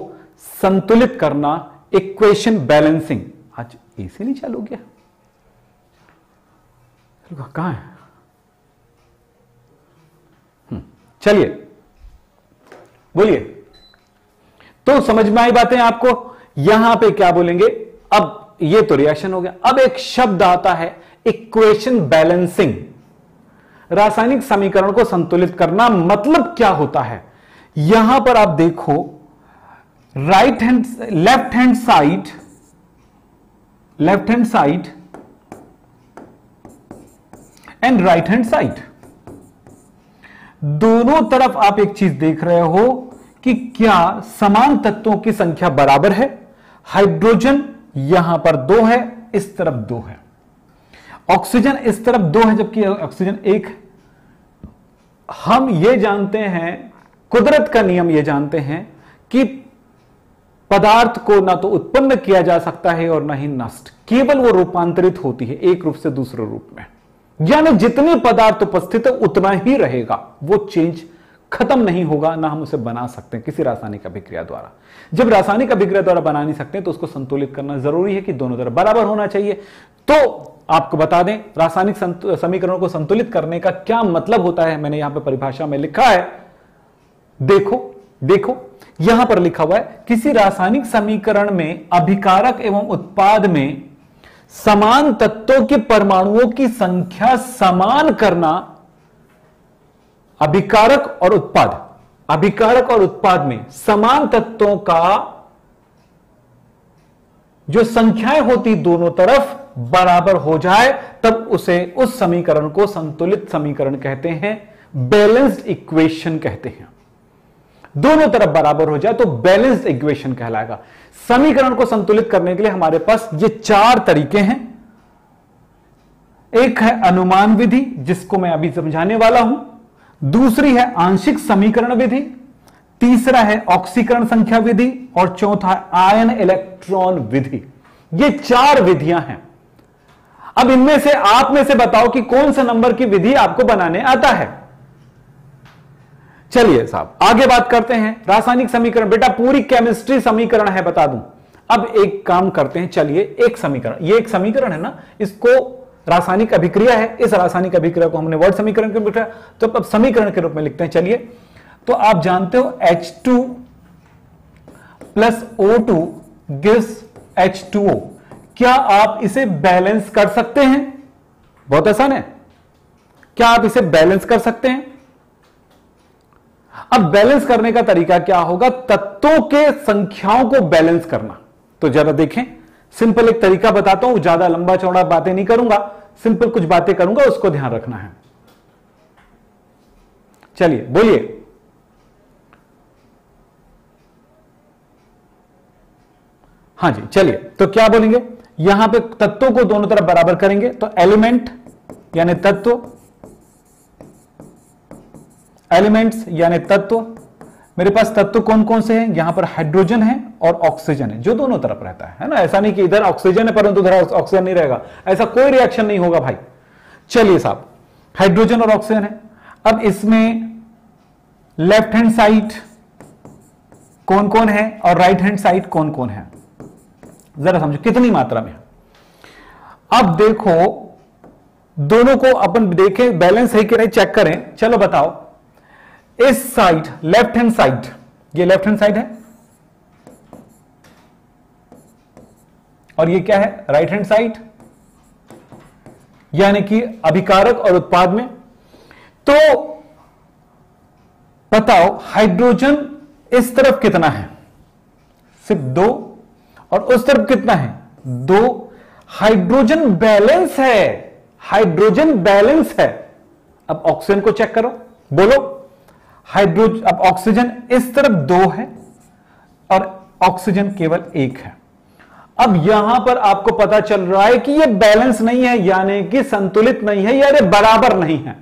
संतुलित करना इक्वेशन बैलेंसिंग आज नहीं चालू गया? कहाँ है? हम्म, चलिए। बोलिए। तो समझ में आई बातें आपको? यहाँ पे क्या बोलेंगे? अब ये तो रिएक्शन हो गया। अब एक शब्द आता है इक्वेशन बैलेंसिंग रासायनिक समीकरण को संतुलित करना मतलब क्या होता है? यहाँ पर आप देखो right hand left hand side left hand side and right hand side दोनों तरफ़ आप एक चीज़ देख रहे हो कि क्या समान तत्वों की संख्या बराबर है? हाइड्रोजन यहाँ पर दो है, इस तरफ़ दो है। ऑक्सीजन इस तरफ़ दो है, जबकि ऑक्सीजन एक हम ये जानते हैं, कुदरत का नियम ये जानते हैं कि पदार्थ को ना तो उत्पन्न किया जा सकता है और ना ही नष्ट। केवल वो रूपांतरित होती है, एक रूप से दूसरे रूप में। यानी जितने पदार्थ उपस्थित है, उतना ही रहेगा। वो चेंज खत्म नहीं होगा, ना हम उसे बना सकते हैं, किसी रासायनिक अभिक्रिया द्वारा। जब रासायनिक अभिक्रिया द्वारा बना नहीं सकते तो उसको संतुलित करना ज़रूरी है कि दोनों तरफ़ बराबर होना चाहिए। तो आपको बता दें, रासायनिक समीकरणों को संतुलित करने का क्या मतलब होता है? मैंने यहाँ पर परिभाषा में लिखा है। देखो देखो, यहाँ पर लिखा हुआ है, किसी रासायनिक समीकरण में अभिकारक एवं उत्पाद में समान तत्वों के परमाणुओं की संख्या समान करना अभिकारक और उत्पाद। अभिकारक और उत्पाद में समान तत्वों का जो संख्याएँ होती दोनों तरफ़ बराबर हो जाए, तब उसे उस समीकरण को संतुलित समीकरण कहते हैं, बैलेंस्ड इक्वेशन कहते हैं। दोनों तरफ़ बराबर हो जाए तो बैलेंस्ड इक्वेशन कहलाएगा। समीकरण को संतुलित करने के लिए हमारे पास ये चार तरीके हैं। एक है अनुमान विधि, जिसको मैं अभी समझाने वाला हूँ। दूसरी है आंशिक समीकरण विधि। तीसरा है ऑक्सीकरण संख्या विधि। और चौथा है आयन इलेक्ट्रॉन विधि। ये चार विधियाँ हैं। अब इनमें से आप में से बताओ कि कौन सा नंबर की विधि आपको बनाने आता है। चलिए साहब, आगे बात करते हैं। रासायनिक समीकरण, बेटा पूरी केमिस्ट्री समीकरण है, बता दूँ। अब एक काम करते हैं, चलिए एक समीकरण। ये एक समीकरण है ना, इसको रासायनिक अभिक्रिया है। इस रासायनिक अभिक्रिया को हमने वर्ड समीकरण के बिठा तो अब समीकरण के रूप में लिखते हैं, चलिए। तो आप जानते हो H two plus O two gives H two O क्या आप इसे बैलेंस कर सकते हैं? बहुत आसान है। क्या आप इसे बैलेंस कर सकते हैं? अब बैलेंस करने का तरीका क्या होगा? तत्वों के संख्याओं को बैलेंस करना। तो जरा देखें। सिंपल एक तरीका बताता हूँ, ज़्यादा लंबा चौड़ा बातें नहीं करूँगा। सिंपल कुछ बातें करूँगा, उसको ध्यान रखना है। चलिए, बोलिए। हाँ जी, चलिए। तो क्या बोलेंगे? यहाँ पे तत्वों को दोनों तरफ़ बराबर करेंगे। तो एलिमेंट यानी तत्व एलिमेंट्स यानी तत्व। मेरे पास तत्व कौन कौन से हैं? यहाँ पर हाइड्रोजन है और ऑक्सीजन है, जो दोनों तरफ़ रहता है है ना? ऐसा नहीं कि इधर ऑक्सीजन है, परंतु उधर ऑक्सीजन नहीं रहेगा। ऐसा कोई रिएक्शन नहीं होगा भाई। चलिए साहब, हाइड्रोजन और ऑक्सीजन है। अब इसमें लेफ़्ट हैंड साइड कौन कौन है और राइट हैंड साइड कौन कौन है? जरा समझो, कितनी मात्रा में अब देखो, दोनों को अपन देखें बैलेंस है कि नहीं चेक करें। चलो बताओ इस साइड, लेफ़्ट हैंड साइड, ये लेफ़्ट हैंड साइड है और ये क्या है? राइट हैंड साइड, यानी कि अभिकारक और उत्पाद में। तो बताओ, हाइड्रोजन इस तरफ़ कितना है? सिर्फ़ दो और उस तरफ़ कितना है? दो। हाइड्रोजन बैलेंस है, हाइड्रोजन बैलेंस है। अब ऑक्सीजन को चेक करो। बोलो। हाइड्रोजन अब ऑक्सीजन इस तरफ़ दो है और ऑक्सीजन केवल एक है। अब यहाँ पर आपको पता चल रहा है कि यह बैलेंस नहीं है, यानी कि संतुलित नहीं है, यानी बराबर नहीं है।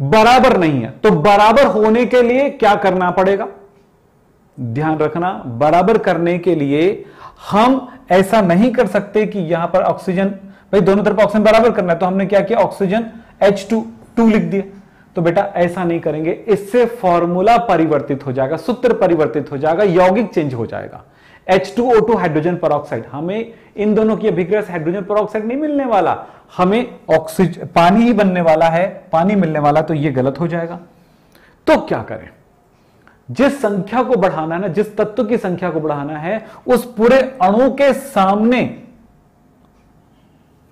बराबर नहीं है। तो बराबर होने के लिए क्या करना पड़ेगा? ध्यान रखना, बराबर करने के लिए हम ऐसा नहीं कर सकते कि यहाँ पर ऑक्सीजन भाई दोनों तरफ़ ऑक्सीजन बराबर करना है तो हमने क्या किया? ऑक्सीजन एच टू टू लिख दिया। तो बेटा ऐसा नहीं करेंगे, इससे फॉर्मूला परिवर्तित हो जाएगा, सूत्र परिवर्तित हो जाएगा, यौगिक चेंज हो जाएगा। H2O2 हाइड्रोजन परऑक्साइड हमें इन दोनों की अभिक्रिया से हाइड्रोजन परऑक्साइड नहीं मिलने वाला, हमें ऑक्सीजन पानी ही बनने वाला है, पानी मिलने वाला तो यह गलत हो जाएगा। तो क्या करें? जिस संख्या को बढ़ाना है ना, जिस तत्व की संख्या को बढ़ाना है, उस पूरे अणु के सामने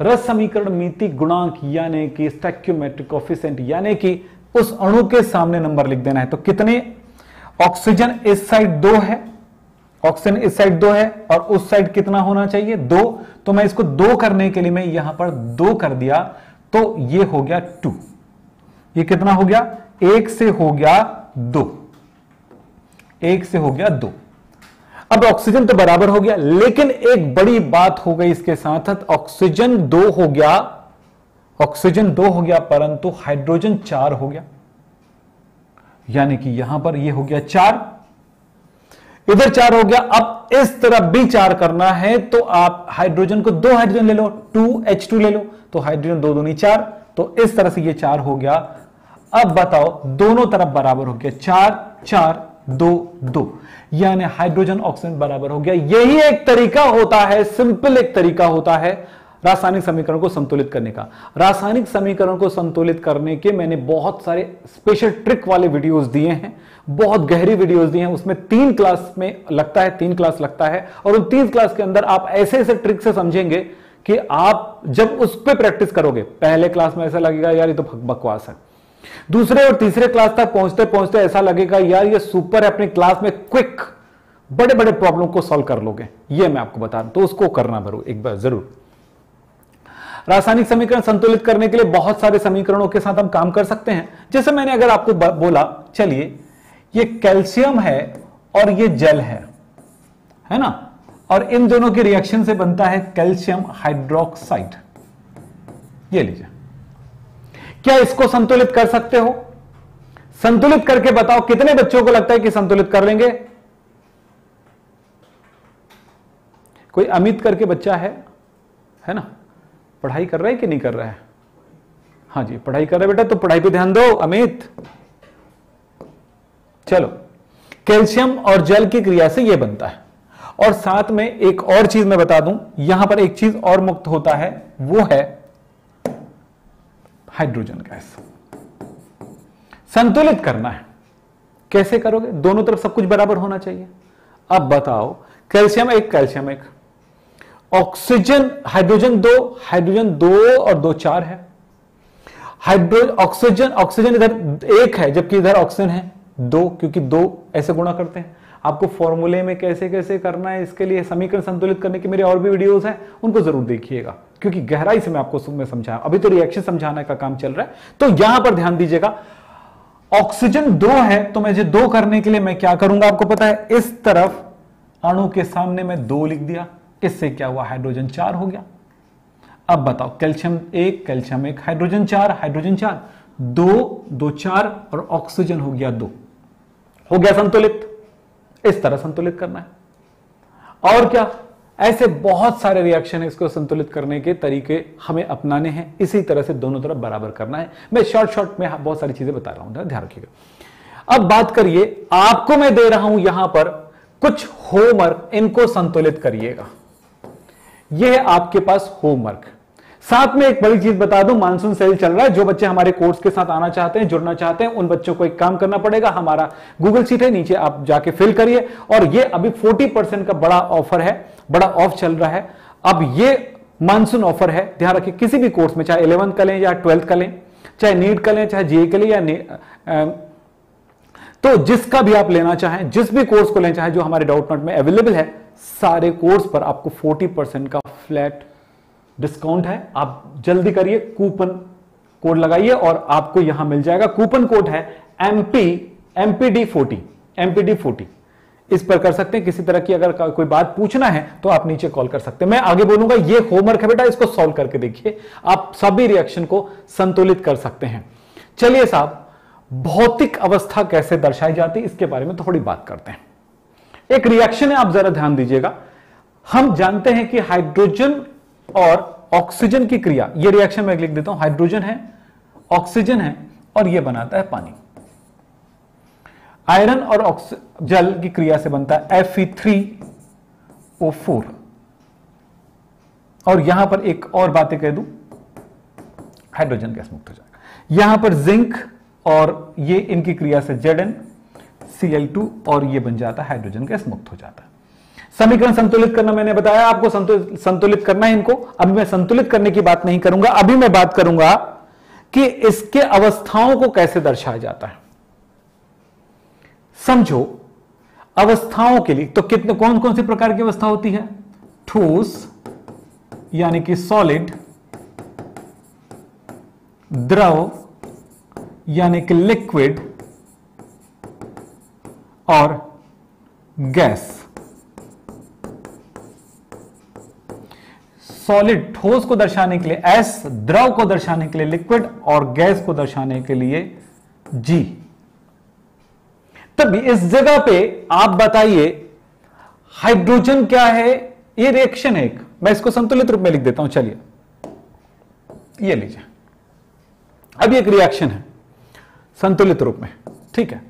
रस समीकरण मिति गुणांक, यानी कि स्टैक्यूमेट्रिक कोफिशिएंट यानी कि उस अणु के सामने नंबर लिख देना है। तो कितने? ऑक्सीजन इस साइड दो है। ऑक्सीजन इस साइड दो है और उस साइड कितना होना चाहिए? दो। तो मैं इसको दो करने के लिए मैं यहाँ पर दो कर दिया तो ये हो गया टू। ये कितना हो गया? एक से हो गया दो। एक से हो गया दो। अब ऑक्सीजन तो बराबर हो गया, लेकिन एक बड़ी बात हो गई इसके साथ साथ, ऑक्सीजन दो हो गया, ऑक्सीजन दो हो गया, परंतु हाइड्रोजन चार हो गया। यानी कि यहाँ पर यह हो गया चार, इधर चार हो गया, अब इस तरफ़ भी चार करना है तो आप हाइड्रोजन को दो हाइड्रोजन ले लो, टू एच टू ले लो तो हाइड्रोजन दो दूनी चार तो इस तरह से ये चार हो गया। अब बताओ, दोनों तरफ़ बराबर हो गया, चार चार दो दो। यानी हाइड्रोजन ऑक्सीजन बराबर हो गया। यही एक तरीका होता है सिंपल एक तरीका होता है रासायनिक समीकरण को संतुलित करने का। रासायनिक समीकरण को संतुलित करने के मैंने बहुत सारे स्पेशल ट्रिक वाले वीडियोस दिए हैं, बहुत गहरी वीडियोस दिए हैं। उसमें तीन क्लास में लगता है, तीन क्लास लगता है। और उन तीन क्लास के अंदर आप ऐसे ऐसे ट्रिक से समझेंगे कि आप जब उस पर प्रैक्टिस करोगे, पहले क्लास में ऐसा लगेगा, यार, ये तो बकवास है। दूसरे और तीसरे क्लास तक पहुँचते पहुँचते ऐसा लगेगा, यार, ये सुपर है, अपनी क्लास में क्विक बड़े बड़े प्रॉब्लम को सॉल्व कर लोगे। ये मैं आपको बता रहा तो उसको करना भरो एक बार ज़रूर। रासायनिक समीकरण संतुलित करने के लिए बहुत सारे समीकरणों के साथ हम काम कर सकते हैं। जैसे मैंने अगर आपको बोला, चलिए, ये कैल्शियम है और ये जल है है ना? और इन दोनों के रिएक्शन से बनता है कैल्शियम हाइड्रोक्साइड। ये लीजिए। क्या इसको संतुलित कर सकते हो? संतुलित करके बताओ, कितने बच्चों को लगता है कि संतुलित कर लेंगे? कोई अमित करके बच्चा है? है ना? पढ़ाई कर रहा है कि नहीं कर रहा है? हाँ जी, पढ़ाई कर रहा है बेटा तो पढ़ाई पे ध्यान दो, अमित। चलो, कैल्शियम और जल की क्रिया से यह बनता है। और साथ में एक और चीज़ मैं बता दूँ, यहाँ पर एक चीज़ और मुक्त होता है, वो है हाइड्रोजन गैस। संतुलित करना है। कैसे करोगे? दोनों तरफ़ सब कुछ बराबर होना चाहिए। अब बताओ, कैल्शियम एक कैल्शियम एक। ऑक्सीजन, हाइड्रोजन दो हाइड्रोजन दो और दो चार है। हाइड्रो, ऑक्सीजन ऑक्सीजन इधर एक है, जबकि इधर ऑक्सीजन है दो, क्योंकि दो ऐसे गुणा करते हैं। आपको फॉर्मूले में कैसे कैसे करना है, इसके लिए समीकरण संतुलित करने के मेरे और भी वीडियोस हैं, उनको ज़रूर देखिएगा। क्योंकि गहराई से मैं आपको मैं समझाया अभी तो रिएक्शन समझाने का काम चल रहा है। तो यहाँ पर ध्यान दीजिएगा ऑक्सीजन दो है तो मैं दो करने के लिए मैं क्या करूँगा आपको पता है? इस तरफ़ अणु के सामने मैं दो लिख दिया, इससे क्या हुआ? हाइड्रोजन चार हो गया। अब बताओ कैल्शियम एक कैल्शियम एक हाइड्रोजन चार हाइड्रोजन चार, दो दो चार और ऑक्सीजन हो गया दो। हो गया संतुलित। इस तरह संतुलित करना है। और क्या? ऐसे बहुत सारे रिएक्शन इसको संतुलित करने के तरीके हमें अपनाने हैं। इसी तरह से दोनों तरफ़ बराबर करना है। मैं शॉर्ट शॉर्ट में बहुत सारी चीज़ें बता रहा हूँ, ध्यान रखिएगा। अब बात करिए, आपको मैं दे रहा हूँ यहाँ पर कुछ होमवर्क इनको संतुलित करिएगा। यह आपके पास होमवर्क साथ में एक बड़ी चीज़ बता दूँ, मानसून सेल चल रहा है। जो बच्चे हमारे कोर्स के साथ आना चाहते हैं, जुड़ना चाहते हैं, उन बच्चों को एक काम करना पड़ेगा। हमारा गूगल सीट है, नीचे आप जाके फिल करिए। और ये अभी 40 परसेंट का बड़ा ऑफ़र है, बड़ा ऑफ़ चल रहा है। अब ये मानसून ऑफ़र है, ध्यान रखिए, किसी भी कोर्स में, चाहे इलेवंथ का लें या ट्वेल्थ का लें, चाहे नीट का लें, चाहे जीए के लिए या तो जिसका भी आप लेना चाहें, जिस भी कोर्स को लेना चाहें जो हमारे डाउट नोट में अवेलेबल है, सारे कोर्स पर आपको 40 परसेंट का फ्लैट डिस्काउंट है, आप जल्दी करिए, कूपन कोड लगाइए और आपको यहाँ मिल जाएगा। कूपन कोड है MP MPD forty MPD forty इस पर कर सकते हैं, किसी तरह की अगर कोई बात पूछना है तो आप नीचे कॉल कर सकते हैं। मैं आगे बोलूँगा, ये होमवर्क है बेटा, इसको सॉल्व करके देखिए। आप सभी रिएक्शन को संतुलित कर सकते हैं। चलिए साहब, भौतिक अवस्था कैसे दर्शाई जाती है, इसके बारे में थोड़ी बात करते हैं। एक रिएक्शन है, आप जरा ध्यान दीजिएगा। हम जानते हैं कि हाइड्रोजन और ऑक्सीजन की क्रिया। ये रिएक्शन में लिख देता हूँ। हाइड्रोजन है ऑक्सीजन है और ये बनाता है पानी। आयरन और जल की क्रिया से बनता है एफ़ थ्री ओ फोर और यहाँ पर एक और बातें कह दूँ। हाइड्रोजन गैस मुक्त हो जाएगा। यहाँ पर जिंक और ये इनकी क्रिया से सी टू और ये बन जाता है हाइड्रोजन गैस मुक्त हो जाता है। समीकरण संतुलित करना मैंने बताया आपको संतुलित करना है इनको। अभी मैं संतुलित करने की बात नहीं करूँगा, अभी मैं बात करूँगा कि इसके अवस्थाओं को कैसे दर्शाया जाता है। समझो, अवस्थाओं के लिए तो कितने कौन कौन सी प्रकार की अवस्था होती है? ठोस, यानी कि सॉलिड द्रव, यानी कि लिक्विड और गैस सॉलिड ठोस को दर्शाने के लिए एस द्रव को दर्शाने के लिए लिक्विड और गैस को दर्शाने के लिए जी तब इस जगह पे आप बताइए हाइड्रोजन क्या है? ये रिएक्शन है एक। मैं इसको संतुलित रूप में लिख देता हूँ, चलिए। ये लीजिए। अब एक रिएक्शन है, संतुलित रूप में। ठीक है।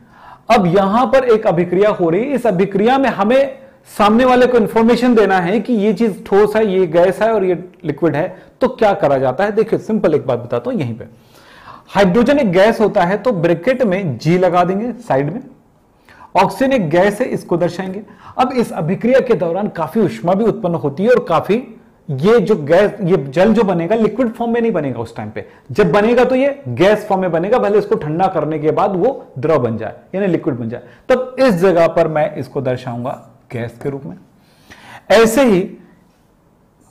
अब यहाँ पर एक अभिक्रिया हो रही है। इस अभिक्रिया में हमें सामने वाले को इंफॉर्मेशन देना है कि ये चीज़ ठोस है, ये गैस है और ये लिक्विड है तो क्या करा जाता है? देखिए सिंपल एक बात बताता हूँ यहीं पे। हाइड्रोजन एक गैस होता है तो ब्रैकेट में जी लगा देंगे साइड में। ऑक्सीजन एक गैस है, इसको दर्शाएँगे। अब इस अभिक्रिया के दौरान काफ़ी उष्मा भी उत्पन्न होती है और काफ़ी ये जो गैस, ये जल जो बनेगा लिक्विड फॉर्म में नहीं बनेगा उस टाइम पे। जब बनेगा तो ये गैस फॉर्म में बनेगा, भले इसको ठंडा करने के बाद वो द्रव बन जाए, यानी लिक्विड बन जाए। तब इस जगह पर मैं इसको दर्शाऊँगा। गैस के रूप में। ऐसे ही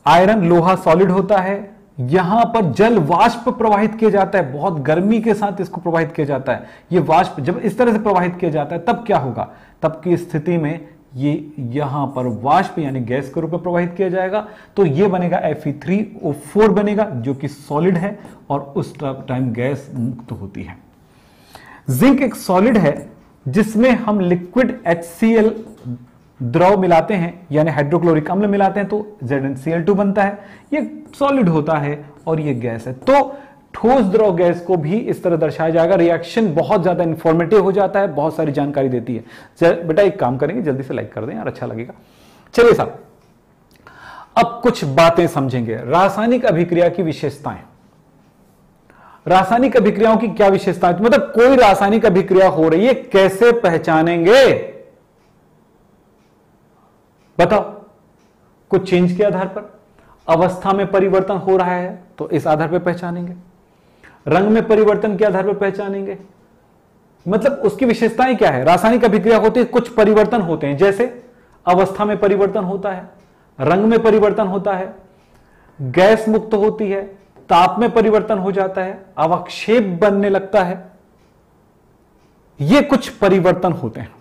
आयरन लोहा सॉलिड होता है, यहाँ पर जल वाष्प प्रवाहित किया जाता है, बहुत गर्मी के साथ इसको प्रवाहित किया जाता है। ये वाष्प जब इस तरह से प्रवाहित किया जाता है, तब क्या होगा? तब की स्थिति में ये यहाँ पर वाष्प यानी गैस के रूप में प्रवाहित किया जाएगा। तो ये बनेगा Fe3O4 बनेगा, जो कि सॉलिड है, और उस टाइम गैस मुक्त होती है। जिंक एक सॉलिड है, जिसमें हम लिक्विड HCl द्रव मिलाते हैं, यानी हाइड्रोक्लोरिक अम्ल मिलाते हैं तो ZnCl2 बनता है। ये सॉलिड होता है और ये गैस है। तो ठोस द्रव गैस को भी इस तरह दर्शाया जाएगा। रिएक्शन बहुत ज़्यादा इंफॉर्मेटिव हो जाता है, बहुत सारी जानकारी देती है। बेटा एक काम करेंगे, जल्दी से लाइक कर दें यार अच्छा लगेगा। चलिए साहब, अब कुछ बातें समझेंगे। रासायनिक अभिक्रिया की विशेषताएँ। रासायनिक अभिक्रियाओं की क्या विशेषताएँ? मतलब कोई रासायनिक अभिक्रिया हो रही है, कैसे पहचानेंगे? बताओ, कुछ चेंज के आधार पर? अवस्था में परिवर्तन हो रहा है तो इस आधार पर पहचानेंगे। रंग में परिवर्तन के आधार पर पहचानेंगे। मतलब उसकी विशेषताएँ क्या है? रासायनिक अभिक्रिया होती है, कुछ परिवर्तन होते हैं। जैसे अवस्था में परिवर्तन होता है, रंग में परिवर्तन होता है, गैस मुक्त होती है, ताप में परिवर्तन हो जाता है अवक्षेप बनने लगता है। ये कुछ परिवर्तन होते हैं।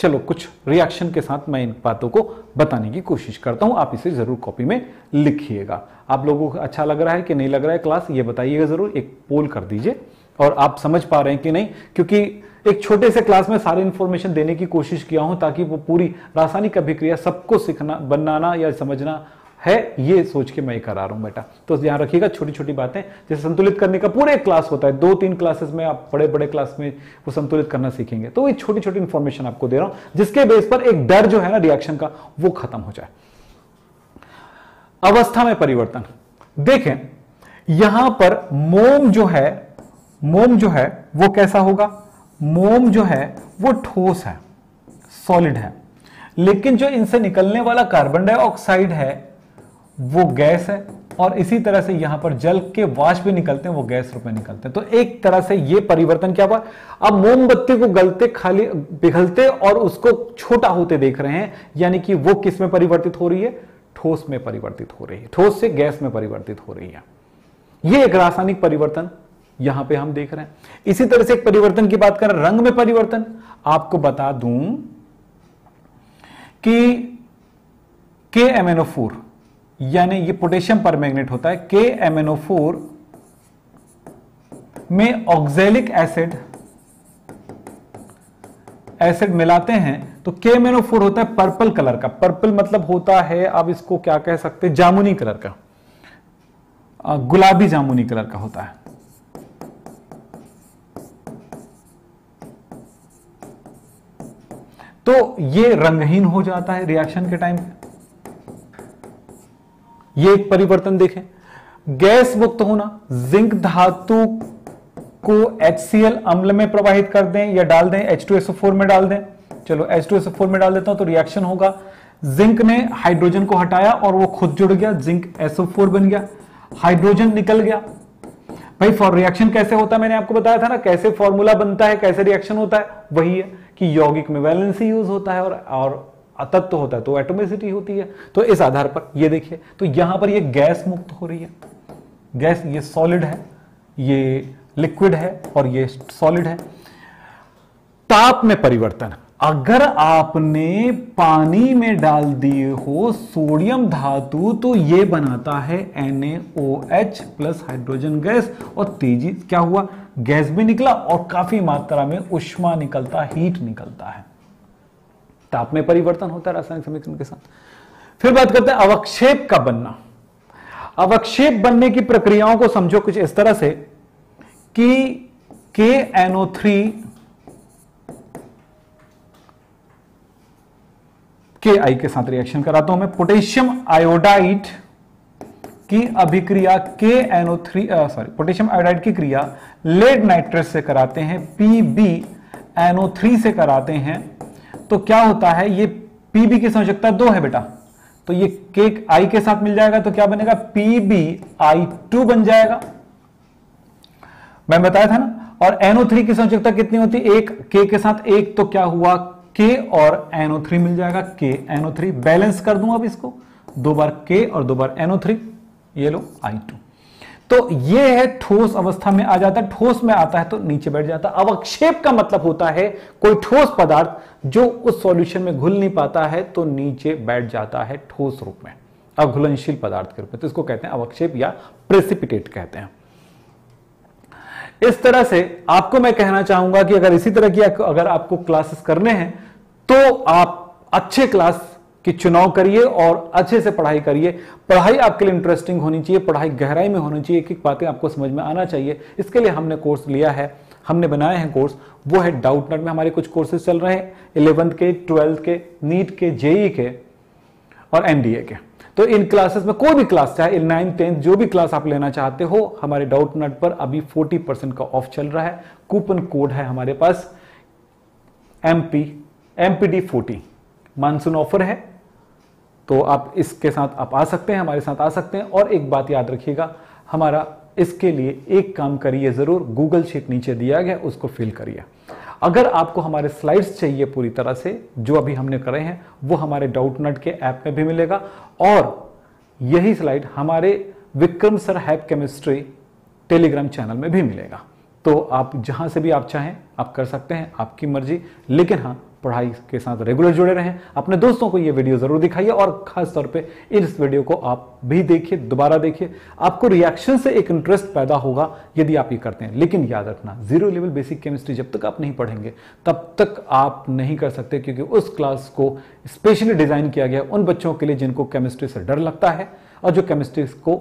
चलो, कुछ रिएक्शन के साथ मैं इन बातों को बताने की कोशिश करता हूँ। आप इसे ज़रूर कॉपी में लिखिएगा। आप लोगों को अच्छा लग रहा है कि नहीं लग रहा है क्लास ये बताइएगा ज़रूर। एक पोल कर दीजिए। और आप समझ पा रहे हैं कि नहीं? क्योंकि एक छोटे से क्लास में सारी इंफॉर्मेशन देने की कोशिश किया हूँ ताकि वो पूरी रासायनिक अभिक्रिया सबको सीखना, बनाना या समझना है, ये सोच के मैं करा रहा हूँ बेटा। तो ध्यान रखिएगा छोटी छोटी बातें, जैसे संतुलित करने का पूरे क्लास होता है दो तीन क्लासेस में आप बड़े बड़े क्लास में वो संतुलित करना सीखेंगे। तो ये छोटी छोटी इंफॉर्मेशन आपको दे रहा हूँ, जिसके बेस पर एक डर जो है ना रिएक्शन का, वो खत्म हो जाए। अवस्था में परिवर्तन। देखें, यहाँ पर मोम जो है, मोम जो है, वो कैसा होगा? मोम जो है, वो ठोस है सॉलिड है। लेकिन जो इनसे निकलने वाला कार्बन डाइऑक्साइड है वो गैस है और इसी तरह से यहाँ पर जल के वाष्प भी निकलते हैं, वो गैस रूप में निकलते हैं। तो एक तरह से ये परिवर्तन क्या हुआ? अब मोमबत्ती को गलते, खाली पिघलते और उसको छोटा होते देख रहे हैं, यानी कि वो किसमें परिवर्तित हो रही है? ठोस में परिवर्तित हो रही है। ठोस से गैस में परिवर्तित हो रही है। ये एक रासायनिक परिवर्तन यहाँ पे हम देख रहे हैं। इसी तरह से एक परिवर्तन की बात करें, रंग में परिवर्तन। आपको बता दूँ कि के एमएनओ यानी ये पोटेशियम पर मैग्नेट होता है के एमएनओ में ऑक्जेलिक एसिड एसिड मिलाते हैं तो के एमएनओ होता है पर्पल कलर का। पर्पल मतलब होता है, आप इसको क्या कह सकते हैं, जामुनी कलर का। गुलाबी जामुनी कलर का होता है। तो ये रंगहीन हो जाता है रिएक्शन के टाइम ये एक परिवर्तन देखें। गैस मुक्त होना, जिंक धातु को HCl अम्ल में प्रवाहित कर दें या डाल दें H2SO4 में डाल दें। चलो H2SO4 में डाल देता हूँ तो रिएक्शन होगा। जिंक ने हाइड्रोजन को हटाया और वो खुद जुड़ गया, जिंक SO4 बन गया। हाइड्रोजन निकल गया। भाई फॉर रिएक्शन कैसे होता है? मैंने आपको बताया था ना, कैसे फॉर्मूला बनता है, कैसे रिएक्शन होता है? वही है कि यौगिक में वैलेंसी यूज़ होता है और और तत्व होता है तो एटोमिसिटी होती है। तो इस आधार पर, ये देखिए तो यहाँ पर ये गैस मुक्त हो रही है। गैस, ये सॉलिड है, ये लिक्विड है और ये सॉलिड है। ताप में परिवर्तन। अगर आपने पानी में डाल दिए हो, सोडियम धातु तो यह बनाता है NaOH प्लस हाइड्रोजन गैस और तेज़ी, क्या हुआ? गैस भी निकला और काफ़ी मात्रा में उष्मा निकलता हीट निकलता है। ताप में परिवर्तन होता है रासायनिक समीकरण के साथ। फिर बात करते हैं अवक्षेप का बनना। अवक्षेप बनने की प्रक्रियाओं को समझो कुछ इस तरह से कि के एनओ थ्री के आई के साथ रिएक्शन कराता हूँ मैं। पोटेशियम आयोडाइड की अभिक्रिया के NO three sorry potassium iodide की क्रिया लेड नाइट्रेट से कराते हैं पी बी एनओ थ्री से कराते हैं। तो क्या होता है, ये पी बी की संयोजकता दो है बेटा। तो ये के आई के साथ मिल जाएगा तो क्या बनेगा? पी बी आई टू बन जाएगा। मैं बताया था ना? और एनओ थ्री की संयोजकता कितनी होती? है एक के के साथ एक तो क्या हुआ? के और एनओ थ्री मिल जाएगा। के एनओ थ्री बैलेंस कर दूँ अब इसको। दो बार के और दो बार एनओ थ्री ये लो आई टू तो ये है ठोस अवस्था में आ जाता है, ठोस में आता है तो नीचे बैठ जाता है। अवक्षेप का मतलब होता है कोई ठोस पदार्थ जो उस सॉल्यूशन में घुल नहीं पाता है तो नीचे बैठ जाता है ठोस रूप में, अघुलनशील पदार्थ के रूप में। तो इसको कहते हैं अवक्षेप या प्रेसिपिटेट कहते हैं। इस तरह से आपको मैं कहना चाहूँगा कि अगर इसी तरह की अगर आपको क्लासेस करने हैं तो आप अच्छे क्लास की चुनाव करिए और अच्छे से पढ़ाई करिए। पढ़ाई आपके लिए इंटरेस्टिंग होनी चाहिए, पढ़ाई गहराई में होनी चाहिए एक एक बातें आपको समझ में आना चाहिए। इसके लिए हमने कोर्स लिया है, हमने बनाए हैं कोर्स वो है डाउट नट में हमारे कुछ कोर्सेज चल रहे हैं इलेवंथ के ट्वेल्थ के नीट के जेई के और एनडीए के। तो इन क्लासेस में कोई भी क्लास चाहे नाइन्थ टेंथ जो भी क्लास आप लेना चाहते हो, हमारे डाउट नट पर अभी 40 परसेंट का ऑफ़ चल रहा है। कूपन कोड है हमारे पास MP MPD forty monsoon offer है तो आप इसके साथ आप आ सकते हैं, हमारे साथ आ सकते हैं। और एक बात याद रखिएगा, हमारा इसके लिए एक काम करिए ज़रूर गूगल शीट नीचे दिया गया, उसको फिल करिए। अगर आपको हमारे स्लाइड्स चाहिए पूरी तरह से, जो अभी हमने करे हैं, वो हमारे डाउट नट के ऐप में भी मिलेगा। और यही स्लाइड हमारे विक्रम सर हैप केमिस्ट्री टेलीग्राम चैनल में भी मिलेगा। तो आप जहाँ से भी आप चाहें, आप कर सकते हैं, आपकी मर्ज़ी। लेकिन हाँ पढ़ाई के साथ रेगुलर जुड़े रहें। अपने दोस्तों को ये वीडियो ज़रूर दिखाइए और खास तौर पे इस वीडियो को आप भी देखिए, दोबारा देखिए। आपको रिएक्शन से एक इंटरेस्ट पैदा होगा यदि आप ये करते हैं। लेकिन याद रखना ज़ीरो लेवल बेसिक केमिस्ट्री जब तक आप नहीं पढ़ेंगे, तब तक आप नहीं कर सकते क्योंकि उस क्लास को स्पेशली डिज़ाइन किया गया उन बच्चों के लिए जिनको केमिस्ट्री से डर लगता है। और जो केमिस्ट्री को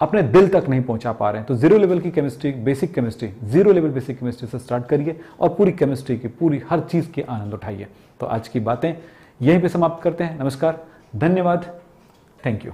अपने दिल तक नहीं पहुँचा पा रहे हैं। तो ज़ीरो लेवल की chemistry basic chemistry zero level basic chemistry से स्टार्ट करिए और पूरी केमिस्ट्री की, पूरी हर चीज़ के आनंद उठाइए। तो आज की बातें यहीं पे समाप्त करते हैं। नमस्कार, धन्यवाद। Thank you